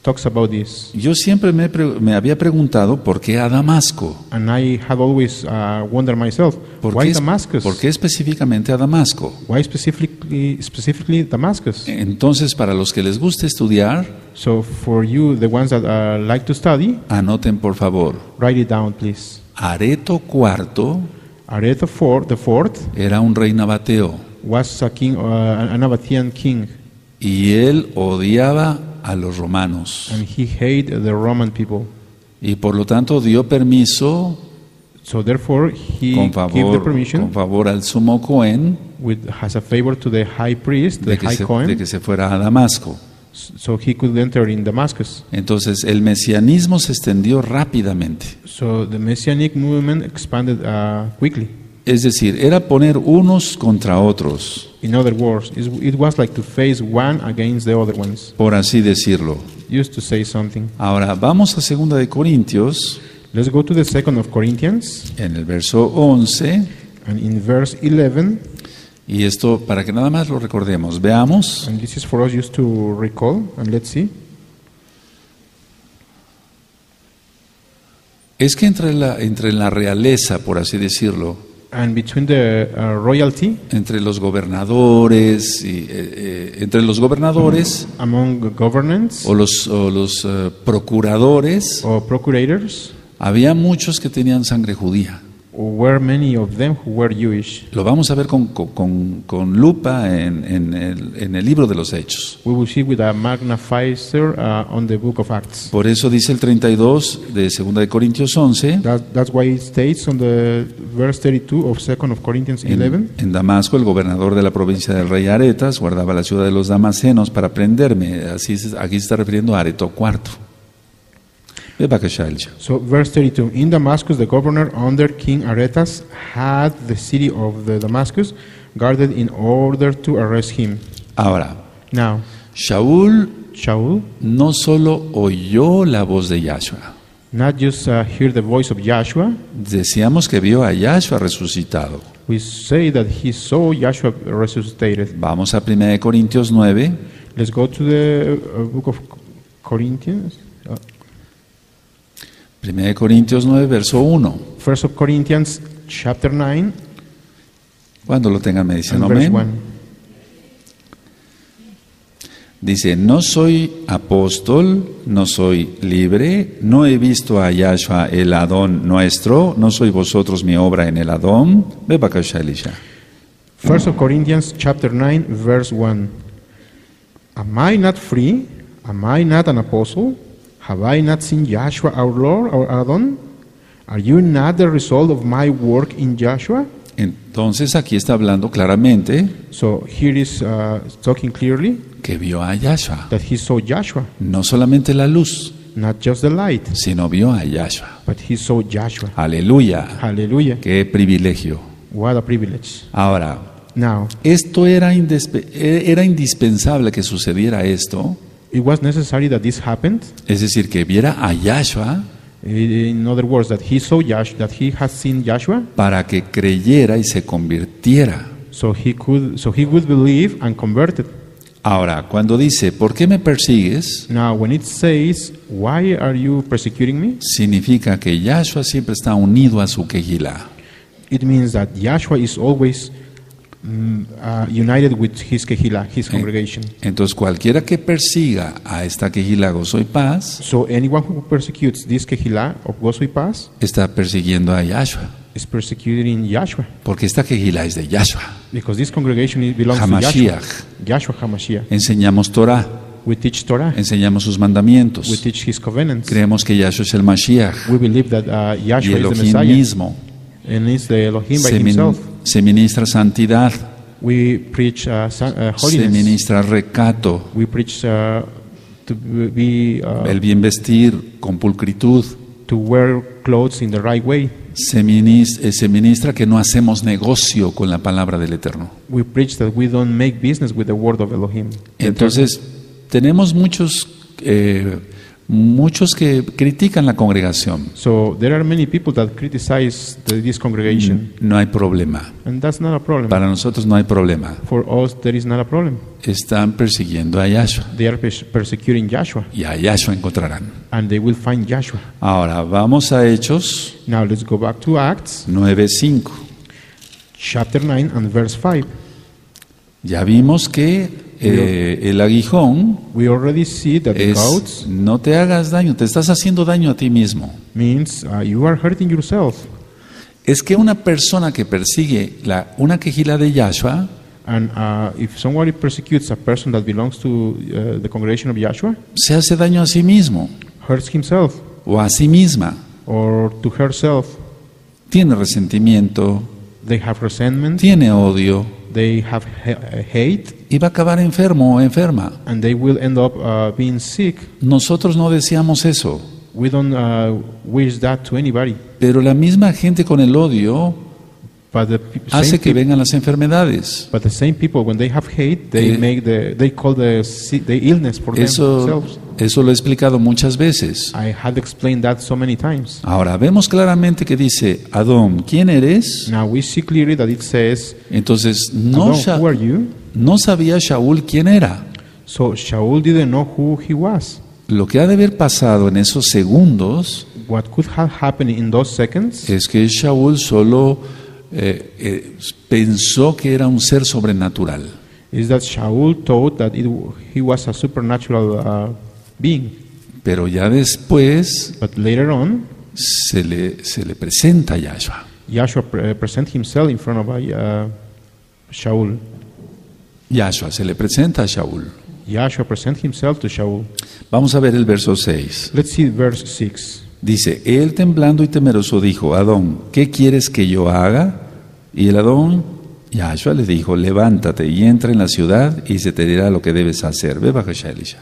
talks about this, Yo siempre me, había preguntado por qué a Damasco. and I have always uh, wondered myself, ¿Por why Damascus? por qué específicamente a Damasco? Why specifically specifically Damascus? Entonces, para los que les guste estudiar, So for you, the ones that uh, like to study, anoten por favor. write it down, please. Areto IV Aretha IV, the fourth, era un rey nabateo was a king, uh, an Nabatean king, y él odiaba a los romanos. and he hated the Roman people. Y por lo tanto dio permiso So therefore, he con gave the favor, permission con favor al sumo Cohen with a favor to the high priest, the de que, high se, Cohen, de que se fuera a Damasco. so he could enter in Damascus. Entonces el mesianismo se extendió rápidamente. So the Messianic movement expanded uh, quickly. Es decir, era poner unos contra otros, In other words, it was like to face one against the other ones. por así decirlo. Used to say something. Ahora vamos a segunda de Corintios, Let's go to the second of Corinthians, en el verso 11, and in verse 11, y esto para que nada más lo recordemos. Veamos, and this is for us just to recall, and let's see. es que entre la, entre la realeza, por así decirlo, And between the uh, royalty, entre los gobernadores, y, eh, eh, entre los gobernadores among o los, o los eh, procuradores, había muchos que tenían sangre judía. Were many of them who were Jewish. Lo vamos a ver con, con- con- lupa en, en el, en el libro de los Hechos. We will see with a magnifier uh, on the book of Acts. Por eso dice el 32 de 2 de Corintios 11, That, that's why it states on the verse 32 of 2 of Corinthians 11. en, en Damasco el gobernador de la provincia del rey Aretas guardaba la ciudad de los Damasenos para prenderme. Así aquí se está refiriendo a Areto IV. בבקשה, אלג'ה. So, verse 32 In Damascus, the governor under King Aretas had the city of the Damascus guarded in order to arrest him. Ahora, Now, Shaul Shaul no solo oyó la voz de Yahshua, not just uh, hear the voice of Joshua, decíamos que vio a Yahshua resucitado. we say that he saw Joshua resuscitated. Vamos a 1 Corintios 9, Let's go to the uh, book of Corinthians. Uh, 1 Corintios 9, verso 1. 1 of Corinthians chapter 9. Cuando lo tengan me dicen amén. Dice, no soy apóstol, no soy libre, no he visto a Yahshua el Adón nuestro, no soy vosotros mi obra en el Adón. Ve 1 of Corinthians chapter 9 verse 1. Am I not free? Am I not an apostle? Have I not seen Joshua our Lord, our Adon? Are you not the result of my work in Joshua? Entonces aquí está hablando claramente So here is uh, talking clearly que vio a Yahshua. that he saw Joshua, No solamente la luz, not just the light, sino vio a Yahshua. but he saw Joshua. Aleluya. Hallelujah. Qué privilegio. What a privilege. Ahora, Now, esto era, indispe- era indispensable que sucediera esto, it was necessary that this happened. es decir, que viera a Yahshua In other words, that he saw Josh, that he has seen Joshua, para que creyera y se convirtiera. so he could, so he would believe and converted. Ahora, cuando dice, ¿por qué me persigues? Now, when it says, "Why are you persecuting me?" Significa que Yahshua siempre está unido a su quejilá. It means that Joshua is always uh, united with his kehillah, his congregation. Entonces, cualquiera que persiga a esta quejilá gozo y paz, So anyone who persecutes this kehillah of Gosui Pass está persiguiendo a Yahshua. is persecuting Joshua, Porque esta quejilá es de Yahshua. because this congregation belongs to Hamashiach. Joshua. Joshua Hamashiach. Enseñamos Torah, We teach Torah. enseñamos sus We mandamientos. teach His covenants. Creemos que Yahshua es el Mashiach We believe that uh, y Joshua is the Messiah, mismo. and is the Elohim by Se, himself. Se ministra santidad, We preach uh, uh, se ministra recato, We preach uh, to be uh, el bien vestir con pulcritud. to wear clothes in the right way. Se minis- eh, se ministra que no hacemos negocio con la palabra del Eterno. We preach that we don't make business with the word of Elohim. Entonces, tenemos muchos, eh, muchos que critican la congregación. So there are many people that criticize the, this congregation, No hay problema. and that's not a problem. Para nosotros no hay problema. For us, there is not a problem. Están persiguiendo a Yahshua They are pers- persecuting Joshua, y a Yahshua encontrarán. and they will find Joshua. Ahora, vamos a Hechos Now let's go back to Acts 9.5. chapter 9 and verse 5. Ya vimos que eh, el aguijón We already see that the es no te hagas daño, te estás haciendo daño a ti mismo. means uh, you are hurting yourself. Es que una persona que persigue la, una quejila de Yahshua And uh, if somebody persecutes a person that belongs to uh, the congregation of Joshua, se hace daño a sí mismo hurts himself o a sí misma. or to herself, Tiene resentimiento, they have resentment, tiene odio they have ha- uh, hate, y va a acabar enfermo o enferma. and they will end up uh, being sick. Nosotros no deseamos eso, We don't uh, wish that to anybody. pero la misma gente con el odio hace que vengan las enfermedades. but the same people, when they have hate, they Eh, make the they call the illness for Eso, themselves. eso lo he explicado muchas veces. I had explained that so many times. Ahora, vemos claramente que dice, Adón, ¿quién eres? Now we see clearly that it says, Entonces, no, "Adon, Sha- who are you?" no sabía Shaul quién era. So Shaul didn't know who he was. Lo que ha de haber pasado en esos segundos What could have happened in those seconds es que Shaul solo eh, eh, pensó que era un ser sobrenatural. is that Shaul thought that it, he was a supernatural uh, being. Pero ya después But later on, se le, se le presenta a Yahshua. Pre- present himself in front of uh, Shaul. Yahshua se le presenta a Shaul. Joshua present himself to Shaul. Vamos a ver el verso 6. Let's see verse 6. Dice, él temblando y temeroso dijo, Adón, ¿qué quieres que yo haga? Y el Adón, Yahshua le dijo, levántate y entra en la ciudad y se te dirá lo que debes hacer. Ve bajo Elisha.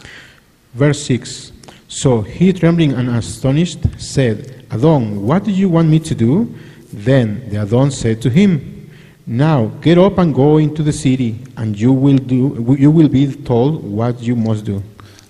Verse 6. So he, trembling and astonished, said, Adon, what do you want me to do? Then the Adon said to him, Now get up and go into the city, and you will, do, you will be told what you must do.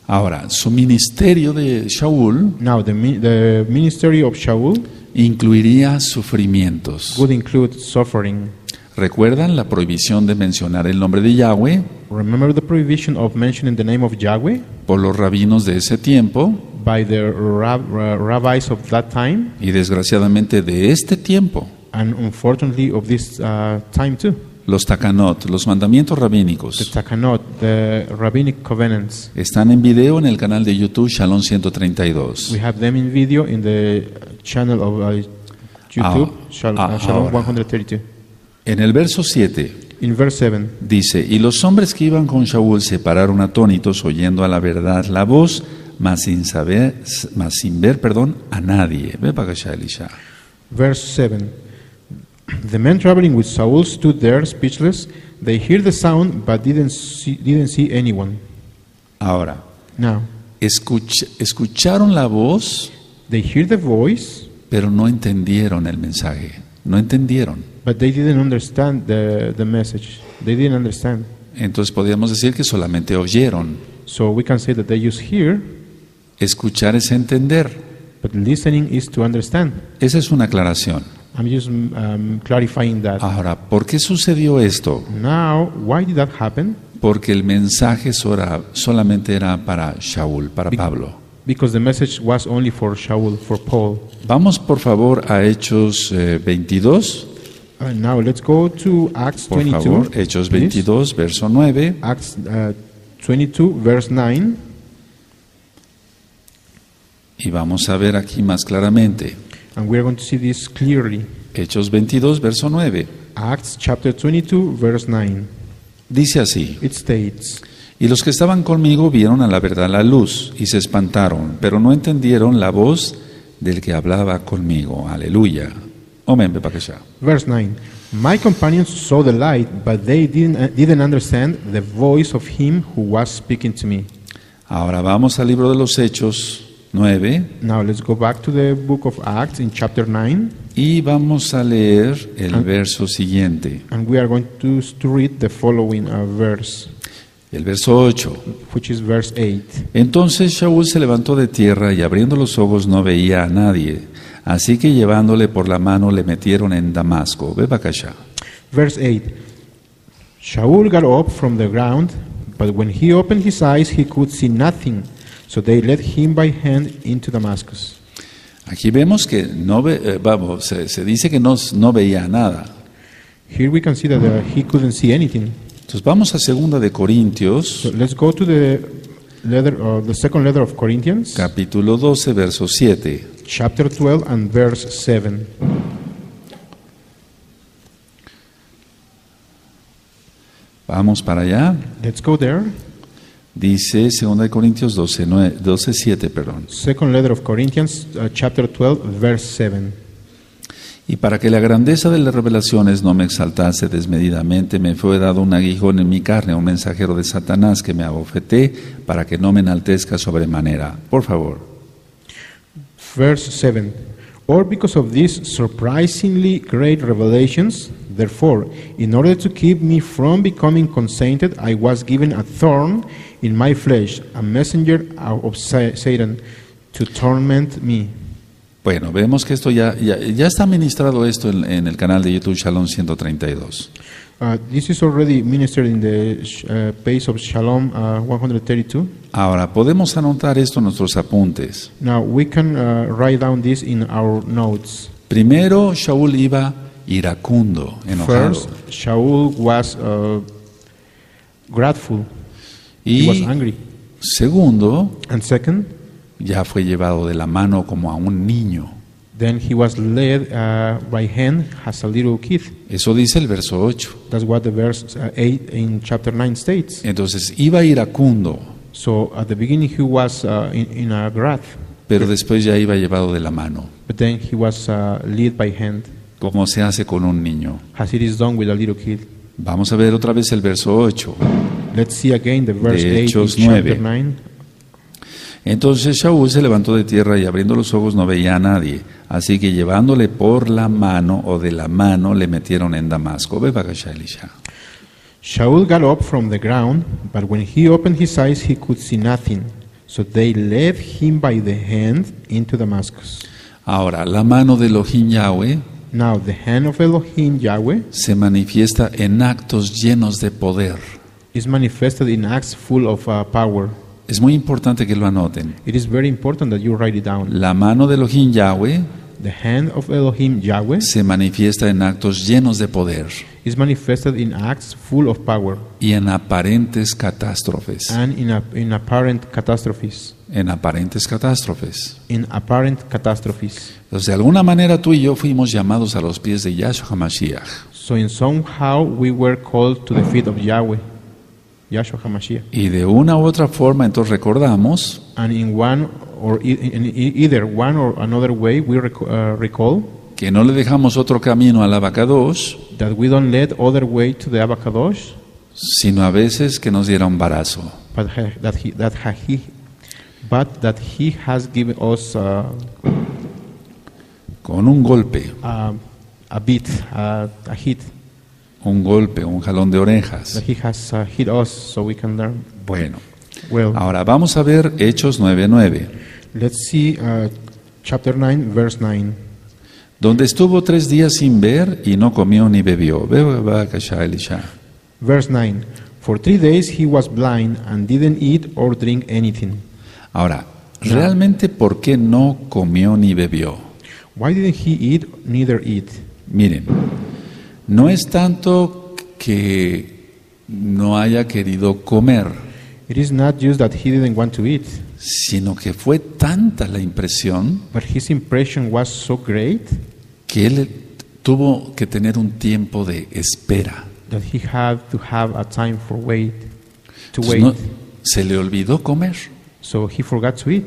Ahora, su ministerio de Shaul Now the, the ministry of Shaul incluiría sufrimientos. would include suffering. ¿Recuerdan la prohibición de mencionar el nombre de Yahweh Remember the prohibition of mentioning the name of Yahweh por los rabinos de ese tiempo by the rab- ra- rabbis of that time, y desgraciadamente de este tiempo? and unfortunately of this uh, time too. Los takanot, los mandamientos The rabínicos, Takanot, the rabbinic covenants. están en video en el canal de YouTube Shalom 132. We have them in video in the channel of uh, YouTube, Ah, Shal- ah, uh, Shalom ahora. 132. En el verso 7 In verse 7, dice, y los hombres que iban con Shaul se pararon atónitos oyendo a la verdad la voz, mas sin saber, mas sin ver, perdón, a nadie. Ve para verse 7. The men traveling with Saul stood there speechless. They heard the sound but didn't see, didn't see anyone. Ahora, Now, escuch- escucharon la voz, they hear the voice, pero no entendieron el mensaje. No entendieron. but they didn't understand the, the message. They didn't understand. Entonces podríamos decir que solamente oyeron. So we can say that they just hear, Escuchar es entender. but listening is to understand. Esa es una aclaración. I'm just um, clarifying that. Ahora, ¿por qué sucedió esto? Now, why did that happen? Porque el mensaje sora- solamente era para Shaul, para Be- Pablo. Because the message was only for Shaul, for Paul. Vamos por favor a Hechos eh, 22, Uh, now let's go to Acts por 22. favor, Hechos please. 22, verso 9. Acts uh, 22, verse 9. Y vamos a ver aquí más claramente. And we're going to see this clearly. Hechos 22, verso 9. Acts chapter 22, verse 9. Dice así. It states, Y los que estaban conmigo vieron a la verdad la luz y se espantaron, pero no entendieron la voz del que hablaba conmigo. Aleluya. Amén, verse 9. My companions saw the light, but they didn't, didn't understand the voice of him who was speaking to me. Ahora vamos al libro de los Hechos 9 Now let's go back to the book of Acts in chapter 9, y vamos a leer el Ah. verso siguiente, and we are going to, to read the following uh, verse, el verso 8. which is verse 8. Entonces Shaul se levantó de tierra y abriendo los ojos no veía a nadie. Así que llevándole por la mano le metieron en Damasco. Ve. Verse 8 Shaul got up from the ground, but when he opened his eyes, he could see nothing. So they led him by hand into Damascus. Aquí vemos que no ve- eh, vamos, se, se dice que no, no veía nada. Here we can see that uh, he couldn't see anything. Entonces vamos a segunda de Corintios, So let's go to the letter, uh, the second letter of Corinthians, capítulo 12, verso 7. chapter 12 and verse 7. Vamos para allá. Let's go there. Dice segunda de Corintios 12, 9 12 7, perdón. Second letter of Corinthians, uh, chapter 12, verse 7. Y para que la grandeza de las revelaciones no me exaltase desmedidamente, me fue dado un aguijón en mi carne, un mensajero de Satanás que me abofeté para que no me enaltezca sobremanera. Por favor. Verse 7 Or because of these surprisingly great revelations, therefore, in order to keep me from becoming conceited, I was given a thorn in my flesh, a messenger of Sa- Satan to torment me. Bueno, vemos que esto ya, ya, ya está ministrado esto en, en el canal de YouTube Shalom 132. Uh, this is already ministered in the uh, page of Shalom uh, 132. Ahora, podemos anotar esto en nuestros apuntes. Now, we can uh, write down this in our notes. Primero, Shaul iba iracundo, enojado. First, Shaul was uh, grateful, he was Y angry. segundo, And second, ya fue llevado de la mano como a un niño. Then he was led uh, by hand as a little kid. Eso dice el verso 8. That's what the verse uh, 8 in chapter 9 states. Entonces iba iracundo, So at the beginning he was uh, in, in a wrath, pero después ya iba llevado de la mano, but then he was uh, led by hand, como se hace con un niño. as it is done with a little kid. Vamos a ver otra vez el verso 8. Let's see again the verse De 8 Hechos in chapter 9. 9. Entonces Shaul se levantó de tierra y abriendo los ojos no veía a nadie. Así que llevándole por la mano o de la mano le metieron en Damasco. Shaul got up from the ground, but when he opened his eyes, he could see nothing. So they led him by the hand into Damascus. Ahora, la mano de Elohim Yahweh Now the hand of Elohim Yahweh se manifiesta en actos llenos de poder. is manifested in acts full of uh, power. Es muy importante que lo anoten. It is very important that you write it down. La mano de Elohim Yahweh The hand of Elohim Yahweh se manifiesta en actos llenos de poder is manifested in acts full of power y en aparentes catástrofes. and in, a, in apparent catastrophes. En aparentes catástrofes. In apparent catastrophes. Entonces, de alguna manera tú y yo fuimos llamados a los pies de Yahshua HaMashiach. So in somehow we were called to the feet of Yahweh, Yahshua HaMashiach. Y de una u otra forma, entonces recordamos And in one or e- in e- either one or another way, we rec- uh, recall que no le dejamos otro camino al abacados, that we don't let other way to the Abacadosh, sino a veces que nos diera un barazo. but ha- that he that ha- he, but that he has given us uh, Con un golpe, a, a beat, a, a hit, un golpe, un jalón de orejas. that he has uh, hit us, so we can learn. Bueno, Well, ahora vamos a ver Hechos 9:9, let's see uh, chapter nine, verse nine. donde estuvo tres días sin ver y no comió ni bebió. Ve, va, Kasha, Elisha. Verse 9 For three days he was blind and didn't eat or drink anything. Ahora, ¿realmente por qué no comió ni bebió? Why didn't he eat, neither eat? Miren, no es tanto que no haya querido comer, It is not just that he didn't want to eat, sino que fue tanta la impresión but his impression was so great que él tuvo que tener un tiempo de espera. that he had to have a time for wait, to wait. no- se le olvidó comer. So he forgot to eat.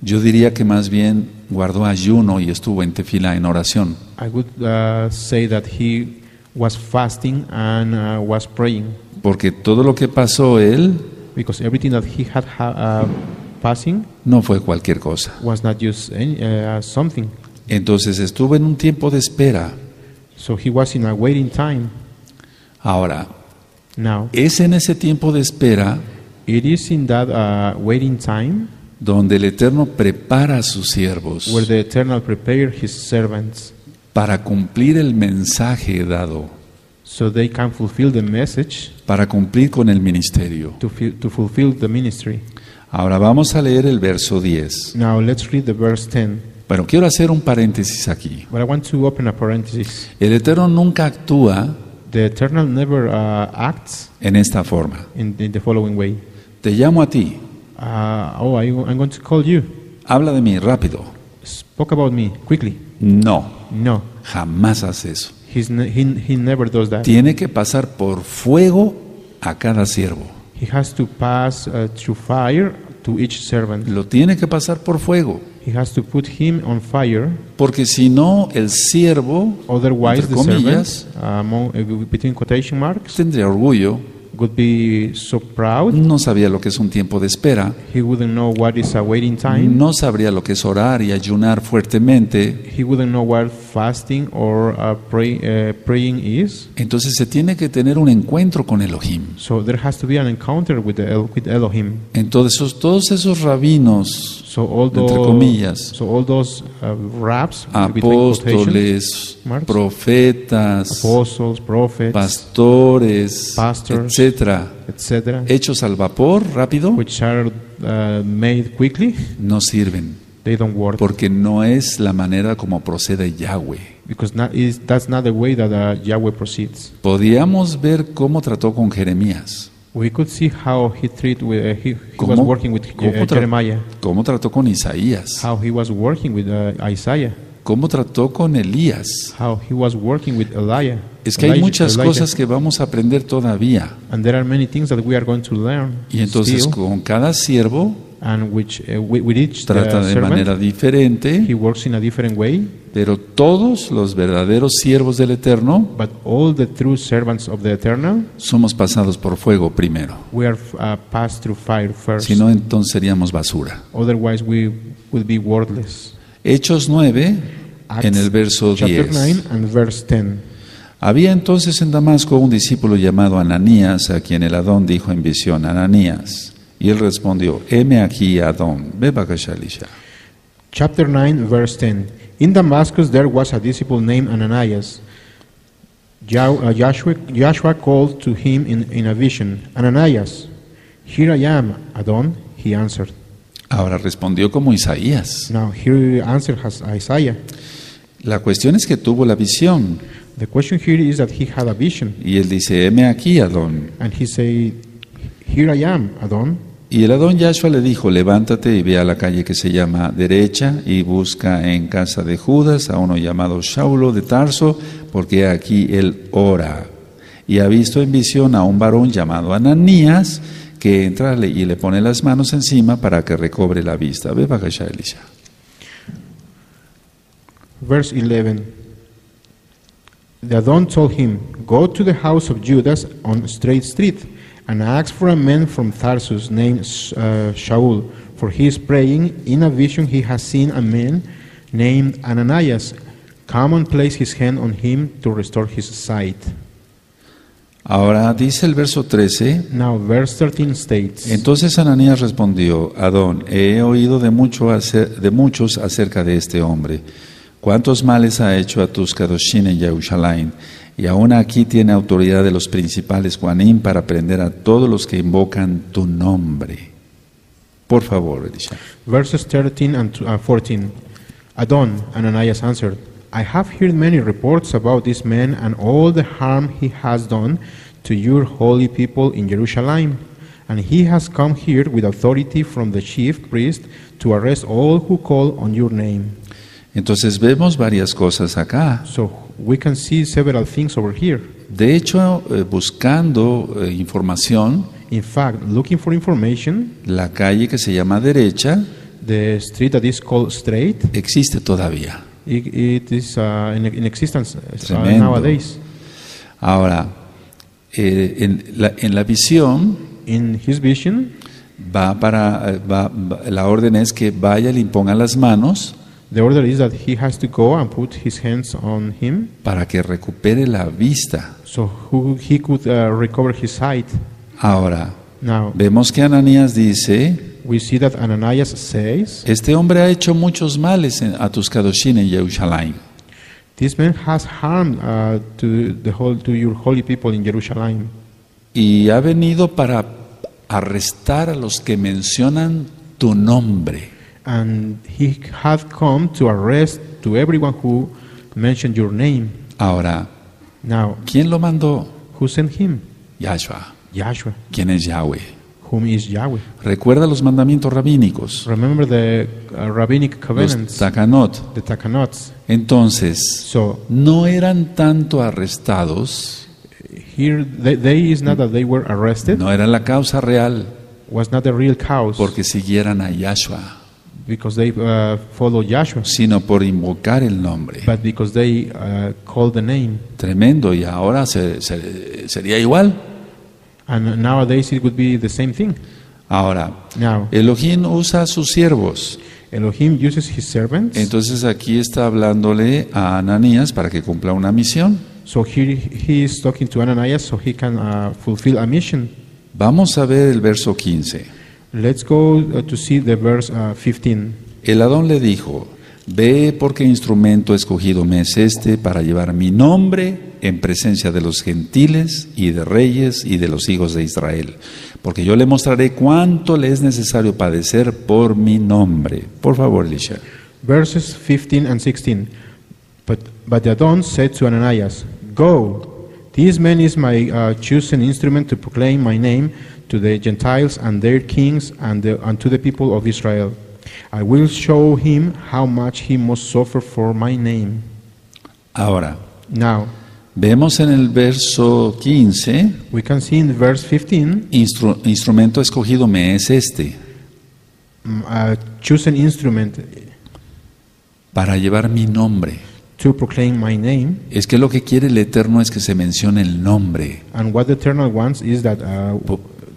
Yo diría que más bien guardó ayuno y estuvo en tefila en oración. I would uh, say that he was fasting and uh, was praying Porque todo lo que pasó él because everything that he had ha- uh, passing no fue cualquier cosa. was not just any, uh, something. Entonces estuvo en un tiempo de espera. So he was in a waiting time. Ahora, Now, es en ese tiempo de espera it is in that uh, waiting time donde el Eterno prepara a sus siervos where the Eternal prepared his servants para cumplir el mensaje dado, so they can fulfill the message para cumplir con el ministerio. to, fi- to fulfill the ministry. Ahora vamos a leer el verso 10. Now, let's read the verse 10. Bueno, quiero hacer un paréntesis aquí. But I want to open a parenthesis. El Eterno nunca actúa The Eternal never uh, acts en esta forma. in, in the following way. Te llamo a ti, Uh, oh, I, I'm going to call you. habla de mí rápido. Spoke about me quickly. No, No, jamás hace eso. he's ne- he, he never does that. Tiene que pasar por fuego a cada siervo. He has to pass uh, through fire to each servant. Lo tiene que pasar por fuego. He has to put him on fire. Porque si no, el siervo, Otherwise, entre the comillas, servant, uh, among, uh, between quotation marks, tendría orgullo, would be so proud. no sabía lo que es un tiempo de espera, He wouldn't know what is a waiting time. no sabría lo que es orar y ayunar fuertemente. He wouldn't know what fasting or uh, pray, uh, praying is. Entonces se tiene que tener un encuentro con Elohim. So there has to be an encounter with, the El- with Elohim. Entonces todos esos rabinos, So all Entre those, comillas. so all those uh, raps apóstoles, marks, profetas, apostles, prophets, pastores, Pastors. etcétera, etc., hechos al vapor rápido, which are uh, made quickly, no sirven, they don't work porque no es la manera como procede Yahweh. because not, that's not the way that uh, Yahweh proceeds. Podíamos ver cómo trató con Jeremías, We could see how he treated with uh, he, he was working with uh, Jeremiah, cómo trató con Isaías, how he was working with uh, Isaiah, cómo trató con Elías. how he was working with Elijah. Es que hay muchas Elijah. cosas que vamos a aprender todavía. And there are many things that we are going to learn Y entonces still, con cada siervo and which uh, with, with each uh, trata de servant, manera diferente, he works in a different way. pero todos los verdaderos siervos del Eterno But all the true servants of the Eternal, somos pasados por fuego primero. we are uh, passed through fire first. Si no, entonces seríamos basura. Otherwise, we would be worthless. Hechos 9, Acts en el verso chapter 10. 9 and verse 10. Había entonces en Damasco un discípulo llamado Ananías, a quien el Adón dijo en visión, Ananías. Y él respondió, heme aquí, Adón, ve bakashalisha. Chapter 9, verse 10. In Damascus there was a disciple named Ananias. Uh, Joshua, Joshua called to him in, in a vision, Ananias, here I am, Adon, he answered. Ahora respondió como Isaías. Now here answer has Isaiah. La cuestión es que tuvo la visión. The question here is that he had a vision, Y él dice, heme aquí, Adón. and he said, here I am, Adon. Y el Adón Yahshua le dijo, levántate y ve a la calle que se llama derecha y busca en casa de Judas a uno llamado Saulo de Tarso, porque aquí él ora. Y ha visto en visión a un varón llamado Ananías, que entra y le pone las manos encima para que recobre la vista. Ve, Elisha. Verse 11. The Adon told him, Go to the house of Judas on Straight Street and ask for a man from Tarsus named uh, Shaul, for he is praying. In a vision, he has seen a man named Ananias come and place his hand on him to restore his sight. Ahora dice el verso 13, Now, verse 13 states, entonces Ananías respondió, Adón, he oído de, mucho acer- de muchos acerca de este hombre. ¿Cuántos males ha hecho a tus Kadoshim en Jerusalén? Y aún aquí tiene autoridad de los principales Juanín para prender a todos los que invocan tu nombre. Por favor, Elisha. Verses 13 and uh, 14. Adon, Ananias answered, I have heard many reports about this man and all the harm he has done to your holy people in Jerusalem. And he has come here with authority from the chief priest to arrest all who call on your name. Entonces vemos varias cosas acá. So we can see several things over here. De hecho, eh, buscando eh, información, In fact, looking for information, la calle que se llama derecha the street that is called Straight, existe todavía. it, it is uh, in, in existence uh, Tremendo. nowadays. Ahora, eh, en, la, en la visión In his vision, va para eh, va- va- la orden es que vaya y le imponga las manos The order is that he has to go and put his hands on him para que recupere la vista. so who, he could uh, recover his sight. Ahora, Now, vemos que Ananías dice, we see that Ananias says, este hombre ha hecho muchos males en- a tus Kadoshim en Jerusalén. This man has harmed uh, to, the whole, to your holy people in Jerusalem. Y ha venido para arrestar a los que mencionan tu nombre. And he had come to arrest to everyone who mentioned your name. Ahora, Now, ¿quién lo mandó? who sent him? Yahshua. Joshua, ¿Quién es Yahweh? whom is Yahweh. Recuerda los mandamientos rabínicos, Remember the uh, rabbinic los covenants, takanot. the Takanots. Entonces, So no eran tanto arrestados, here, they, they is not that they were arrested. no era la causa real was not the real cause porque siguieran a Yahshua, because they uh, follow Joshua, sino por invocar el nombre. but because they uh, called the name. Tremendo, y ahora se- se- sería igual. And nowadays it would be the same thing. Ahora, Now, Elohim usa a sus siervos. Elohim uses his servants. Entonces aquí está hablándole a Ananías para que cumpla una misión. so here he is talking to Ananias so he can uh, fulfill a mission. Vamos a ver el verso 15. Let's go uh, to see the verse uh, 15. El Adón le dijo, ve porque instrumento escogido me es este para llevar mi nombre en presencia de los gentiles y de reyes y de los hijos de Israel, porque yo le mostraré cuánto le es necesario padecer por mi nombre. Por favor, Elisha. Verses 15 and 16. But, but the Adon said to Ananias, Go, this man is my uh, chosen instrument to proclaim my name to the Gentiles and their kings and, the, and to the people of Israel. I will show him how much he must suffer for my name. Ahora, Now, vemos en el verso 15, we can see in verse 15, instru- instrumento escogido me es este, mm, a chosen instrument para llevar mi nombre. to proclaim my name. Es que lo que quiere el Eterno es que se mencione el nombre. And what the Eternal wants is that uh,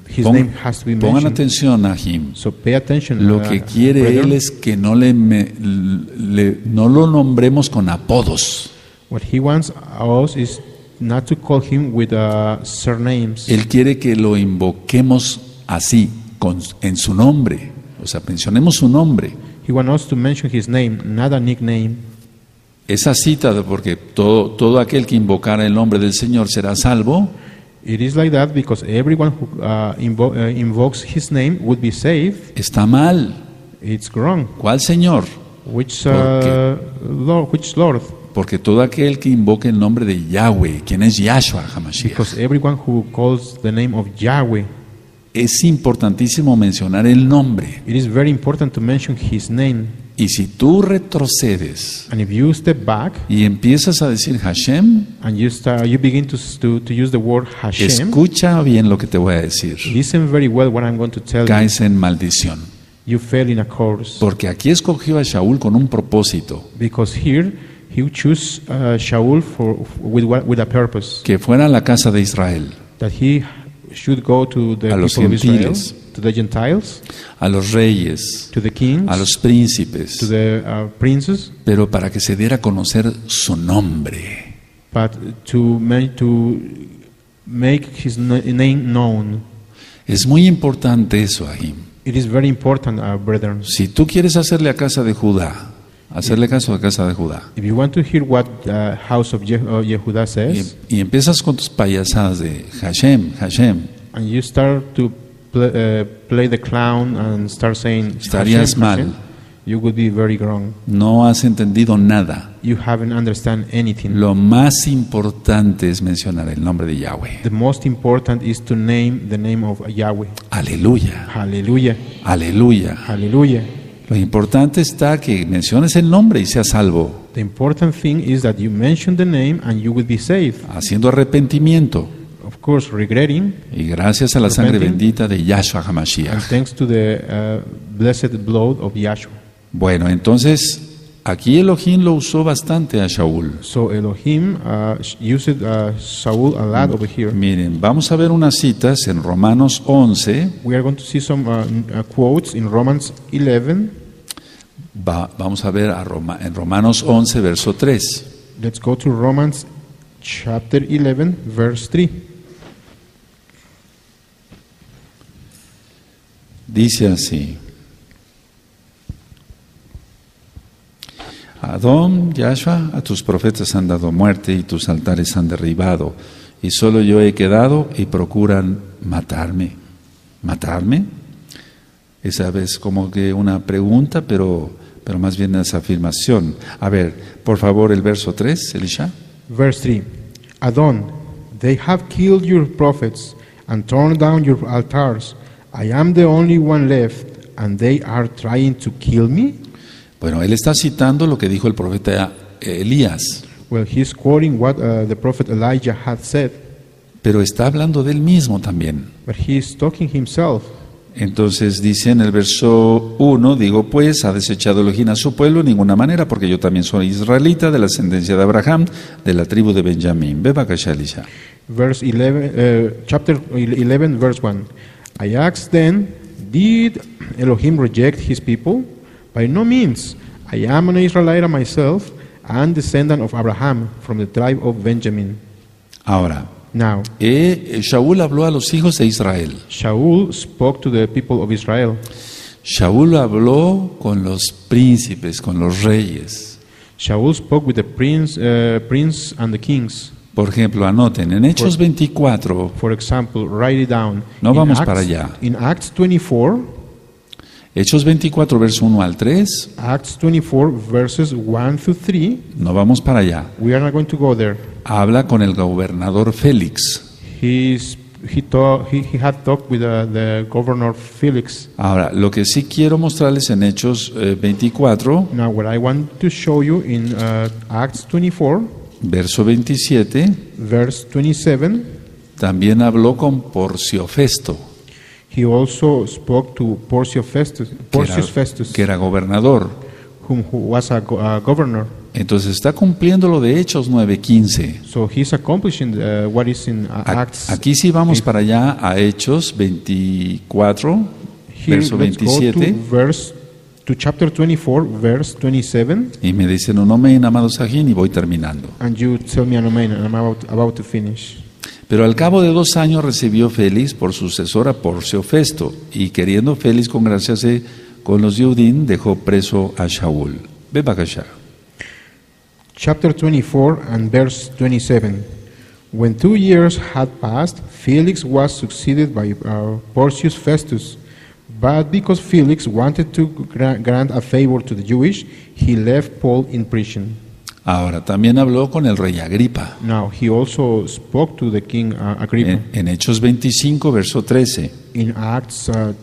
his pon- name has to be pongan mentioned. atención a Jim. So pay attention. Lo uh, que quiere brethren. él es que no, le, me- le- no lo nombremos con apodos. What he wants us is not to call him with uh, surnames. Él quiere que lo invoquemos así, con- en su nombre. O sea, mencionemos su nombre. He wants us to mention his name, not a nickname. Esa cita, de- porque todo, todo aquel que invocara el nombre del Señor será salvo, It is like that because everyone who uh, invo- uh, invokes his name would be saved. está mal. It's wrong. ¿Cuál Señor? Which uh, Lord? Which Lord? Porque todo aquel que invoque el nombre de Yahweh, quien es Yahshua HaMashiach, Because everyone who calls the name of Yahweh, es importantísimo mencionar el nombre. it is very important to mention his name. Y si tú retrocedes And if you step back y empiezas a decir Hashem, and you start, you begin to to, to use the word Hashem. escucha bien lo que te voy a decir. Listen very well what I'm going to tell you. Caes en maldición. You fell in a course Porque aquí escogió a Shaul con un propósito, because here he chose uh, Shaul for with with a purpose que fuera a la casa de Israel, that he should go to the A los people of Israel, gentiles. To the Gentiles, a los reyes, to the kings, a los to príncipes, the uh, princes, pero para que se diera a conocer su nombre. but to make to make his na- name known. Es muy importante eso, Ahim. It is very important, uh, brethren. Si tú quieres hacerle a casa de Judá, hacerle caso a casa de Judá, If you want to hear what house of Je- Yehuda y, says, y empiezas con tus payasadas de Hashem, Hashem, and you start to play, uh, play the clown and start saying Estarías mal. You would be very wrong. no has entendido nada. You haven't understand anything. Lo más importante es mencionar el nombre de Yahweh. The most important is to name the name of Yahweh. Aleluya, Hallelujah. aleluya. Hallelujah. Lo importante está que menciones el nombre y seas salvo, The important thing is that you mention the name and you will be saved. haciendo arrepentimiento. Of course, regretting, Y gracias a la sangre bendita de Yahshua and HaMashiach. thanks to the uh, blessed blood of Yahshua. Bueno, entonces aquí Elohim lo usó bastante a Shaul. So Elohim uh, used uh, Saul a lot over here. Miren, vamos a ver unas citas en Romanos 11. We are going to see some uh, quotes in Romans 11. Va- vamos a ver a Roma- en Romanos 11, verso 3. Let's go to Romans chapter 11, verse 3. Dice así. Adón, Yahshua, a tus profetas han dado muerte y tus altares han derribado, y solo yo he quedado y procuran matarme. ¿Matarme? Esa vez como que una pregunta, pero, pero más bien es afirmación. A ver, por favor, el verso 3, Elisha. Verse 3 Adon, they have killed your prophets and torn down your altars. I am the only one left, and they are trying to kill me? Bueno, él está citando lo que dijo el profeta Elías, Well, he's quoting what uh, the prophet Elijah had said, pero está hablando de él mismo también. but he's talking himself. Entonces dice en el verso 1, digo pues, ha desechado Elohim a su pueblo en ninguna manera, porque yo también soy israelita de la ascendencia de Abraham, de la tribu de Benjamín. Verse 11, uh, chapter 11, verse 1. I asked then, Did Elohim reject his people? By no means. I am an Israelite myself and descendant of Abraham from the tribe of Benjamin. Ahora, Now, eh, Shaul habló a los hijos de Israel. Shaul spoke to the people of Israel. Shaul habló con los príncipes, con los reyes. Shaul spoke with the prince, uh, prince and the kings. Por ejemplo, anoten, en Hechos 24, For example, write it down. No In vamos Acts- para allá. In Acts 24, Hechos 24, verso 1 al 3, Acts 24, verses 1 through 3, no vamos para allá. we are not going to go there. Habla con el gobernador Félix. He, sp- he, talk, he, he had talked with uh, the governor Felix. Ahora, lo que sí quiero mostrarles en Hechos eh, 24, Now, what I want to show you in uh, Acts 24, verso 27, verse 27, también habló con Porcio Festo, he also spoke to Porcius Festus, que era, Porcius Festus que era gobernador. whom who was a, go- a governor. Entonces está cumpliendo lo de Hechos 9:15. So he's accomplishing uh, what is in uh, Acts. Aquí sí vamos para allá a Hechos 24, Here, verso let's go 27. to verse to chapter 24, verse 27, Y me dicen un amén, amado Sajín, y voy terminando. and you tell me an amen, and I'm about, about to finish. Pero al cabo de dos años recibió Félix por sucesor a Porcio Festo, y queriendo Félix congraciarse con los Yudín, dejó preso a Shaul. Ve. Chapter 24 and verse 27. When two years had passed, Felix was succeeded by uh, Porcius Festus. But because Felix wanted to gra- grant a favor to the Jewish, he left Paul in prison. Ahora, también habló con el rey Agripa. Now, he also spoke to the king uh, Agrippa. En, en Hechos 25, verso 13, In Acts uh,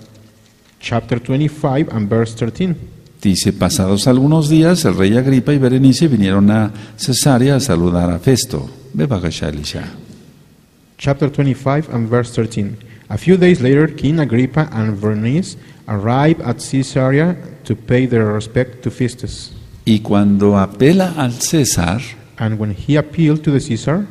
chapter 25 and verse 13. dice, pasados algunos días, el rey Agripa y Berenice vinieron a Cesarea a saludar a Festo. Chapter 25 and verse 13. A few days later, King Agrippa and Bernice arrived at Caesarea to pay their respect to Festus. Y cuando apela al César, And when he appealed to the Caesar,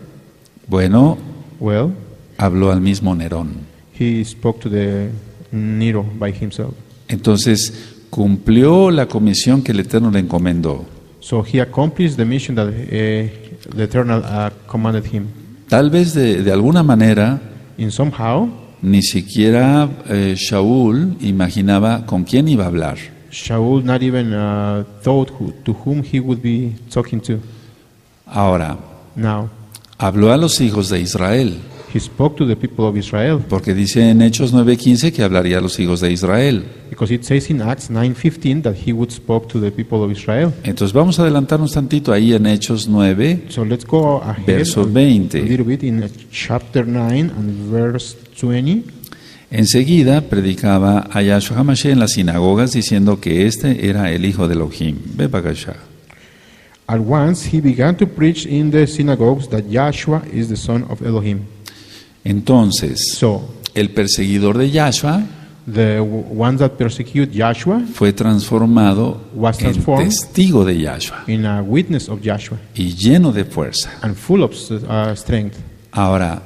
bueno, well, habló al mismo Nerón. he spoke to the Nero by himself. Entonces, cumplió la comisión que el Eterno le encomendó. So he accomplished the mission that uh, the Eternal uh, commanded him. Tal vez de, de alguna manera, In somehow, ni siquiera eh, Shaul imaginaba con quién iba a hablar. Shaul not even uh, thought who, to whom he would be talking to. Ahora, Now, habló a los hijos de Israel, he spoke to the people of Israel porque dice en Hechos 9:15 que hablaría a los hijos de Israel. because it says in Acts 9:15 that he would spoke to the people of Israel. Entonces vamos a adelantarnos tantito ahí en Hechos 9, So let's go ahead Verso a 20. little bit in chapter 9 and verse 20. Enseguida predicaba a Yahshua HaMashiach en las sinagogas diciendo que este era el hijo de Elohim. Ve para. At once he began to preach in the synagogues that Joshua is the son of Elohim. Entonces, So el perseguidor de Yahshua the ones that persecute Joshua fue transformado Was en transformed. testigo de Yahshua in a witness of Joshua y lleno de fuerza. and full of uh, strength. Ahora,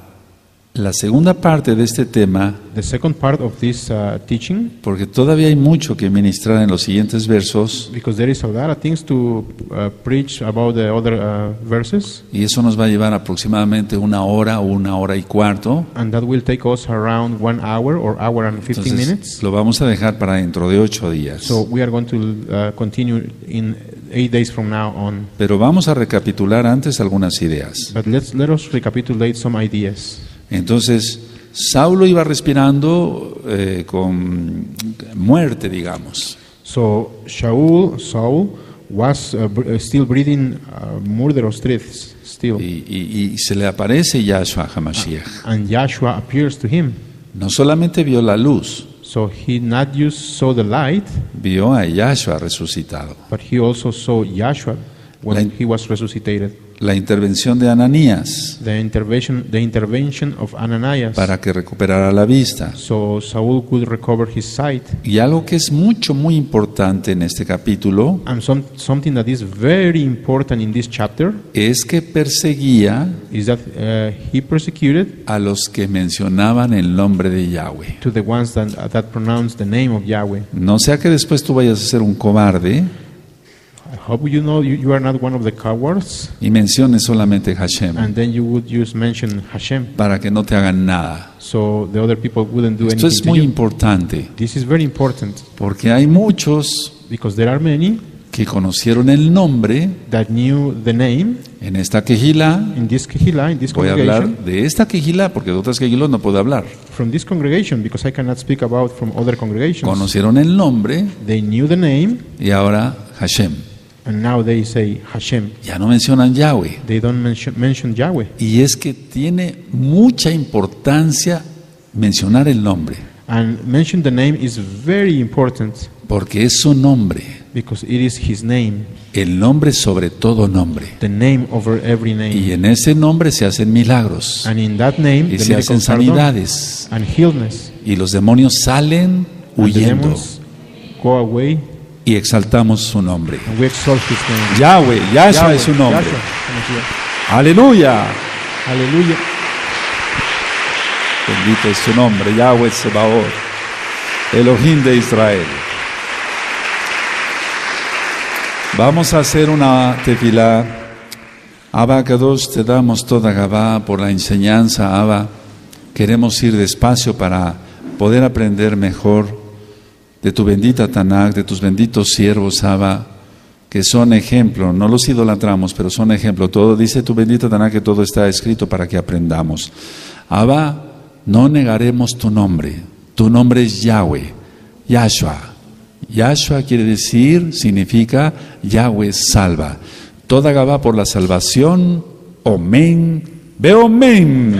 la segunda parte de este tema, The second part of this uh, teaching, porque todavía hay mucho que ministrar en los siguientes versos, because there is a lot of things to uh, preach about the other uh, verses, y eso nos va a llevar aproximadamente una hora o una hora y cuarto. and that will take us around one hour or hour and 15 Entonces, minutes. lo vamos a dejar para dentro de ocho días. So we are going to uh, continue in eight days from now on. Pero vamos a recapitular antes algunas ideas. But let's let us recapitulate some ideas. Entonces, Saulo iba respirando eh, con muerte, digamos. So Shaul, Saul, was uh, still breathing uh, murderous threats still, Y, y- y se le aparece Yahshua HaMashiach. and Joshua appears to him. No solamente vio la luz, So he not just saw the light, vio a Yahshua resucitado. but he also saw Joshua when Like- he was resuscitated. La intervención de Ananías The intervention, the intervention of Ananias, para que recuperara la vista. so Saul could recover his sight. Y algo que es mucho, muy importante en este capítulo And some, something that is very important in this chapter es que perseguía is that uh, he persecuted a los que mencionaban el nombre de Yahweh. to the ones that, that pronounce the name of Yahweh. No sea que después tú vayas a ser un cobarde I hope you know you, you are not one of the cowards, y menciones solamente Hashem and then you would just mention Hashem, para que no te hagan nada. so the other people wouldn't do Esto anything es to muy you. importante This is very important porque hay muchos because there are many que conocieron el nombre that knew the name en esta quejila. in this kehillah, in this Voy a hablar congregation, de esta quejila porque de otras quejilas no puedo hablar. from this congregation, because I cannot speak about from other congregations. Conocieron el nombre They knew the name, y ahora Hashem. And now they say Hashem. Ya no mencionan Yahweh. They don't mention, mention Yahweh. Y es que tiene mucha importancia mencionar el nombre, And mention the name is very important porque es su nombre, because it is his name, el nombre sobre todo nombre. the name over every Y name. en ese nombre se hacen milagros And in that name, y the se hacen sanidades And healness. y los demonios salen And the huyendo demons go away y exaltamos su nombre. Yahweh, Yahshua Yahweh, es su nombre. Yahshua. Aleluya. Bendito es su nombre, Yahweh Sebaot, Elohim de Israel. Vamos a hacer una tefilá. Abba Kadosh, te damos toda Gabá por la enseñanza, Abba. Queremos ir despacio para poder aprender mejor de tu bendita Tanakh, de tus benditos siervos, Abba, que son ejemplo. No los idolatramos, pero son ejemplo. Todo dice tu bendita Tanakh que todo está escrito para que aprendamos. Abba, no negaremos tu nombre. Tu nombre es Yahweh, Yahshua. Yahshua quiere decir, significa Yahweh salva. Toda Gabá por la salvación, Omen, Beomen.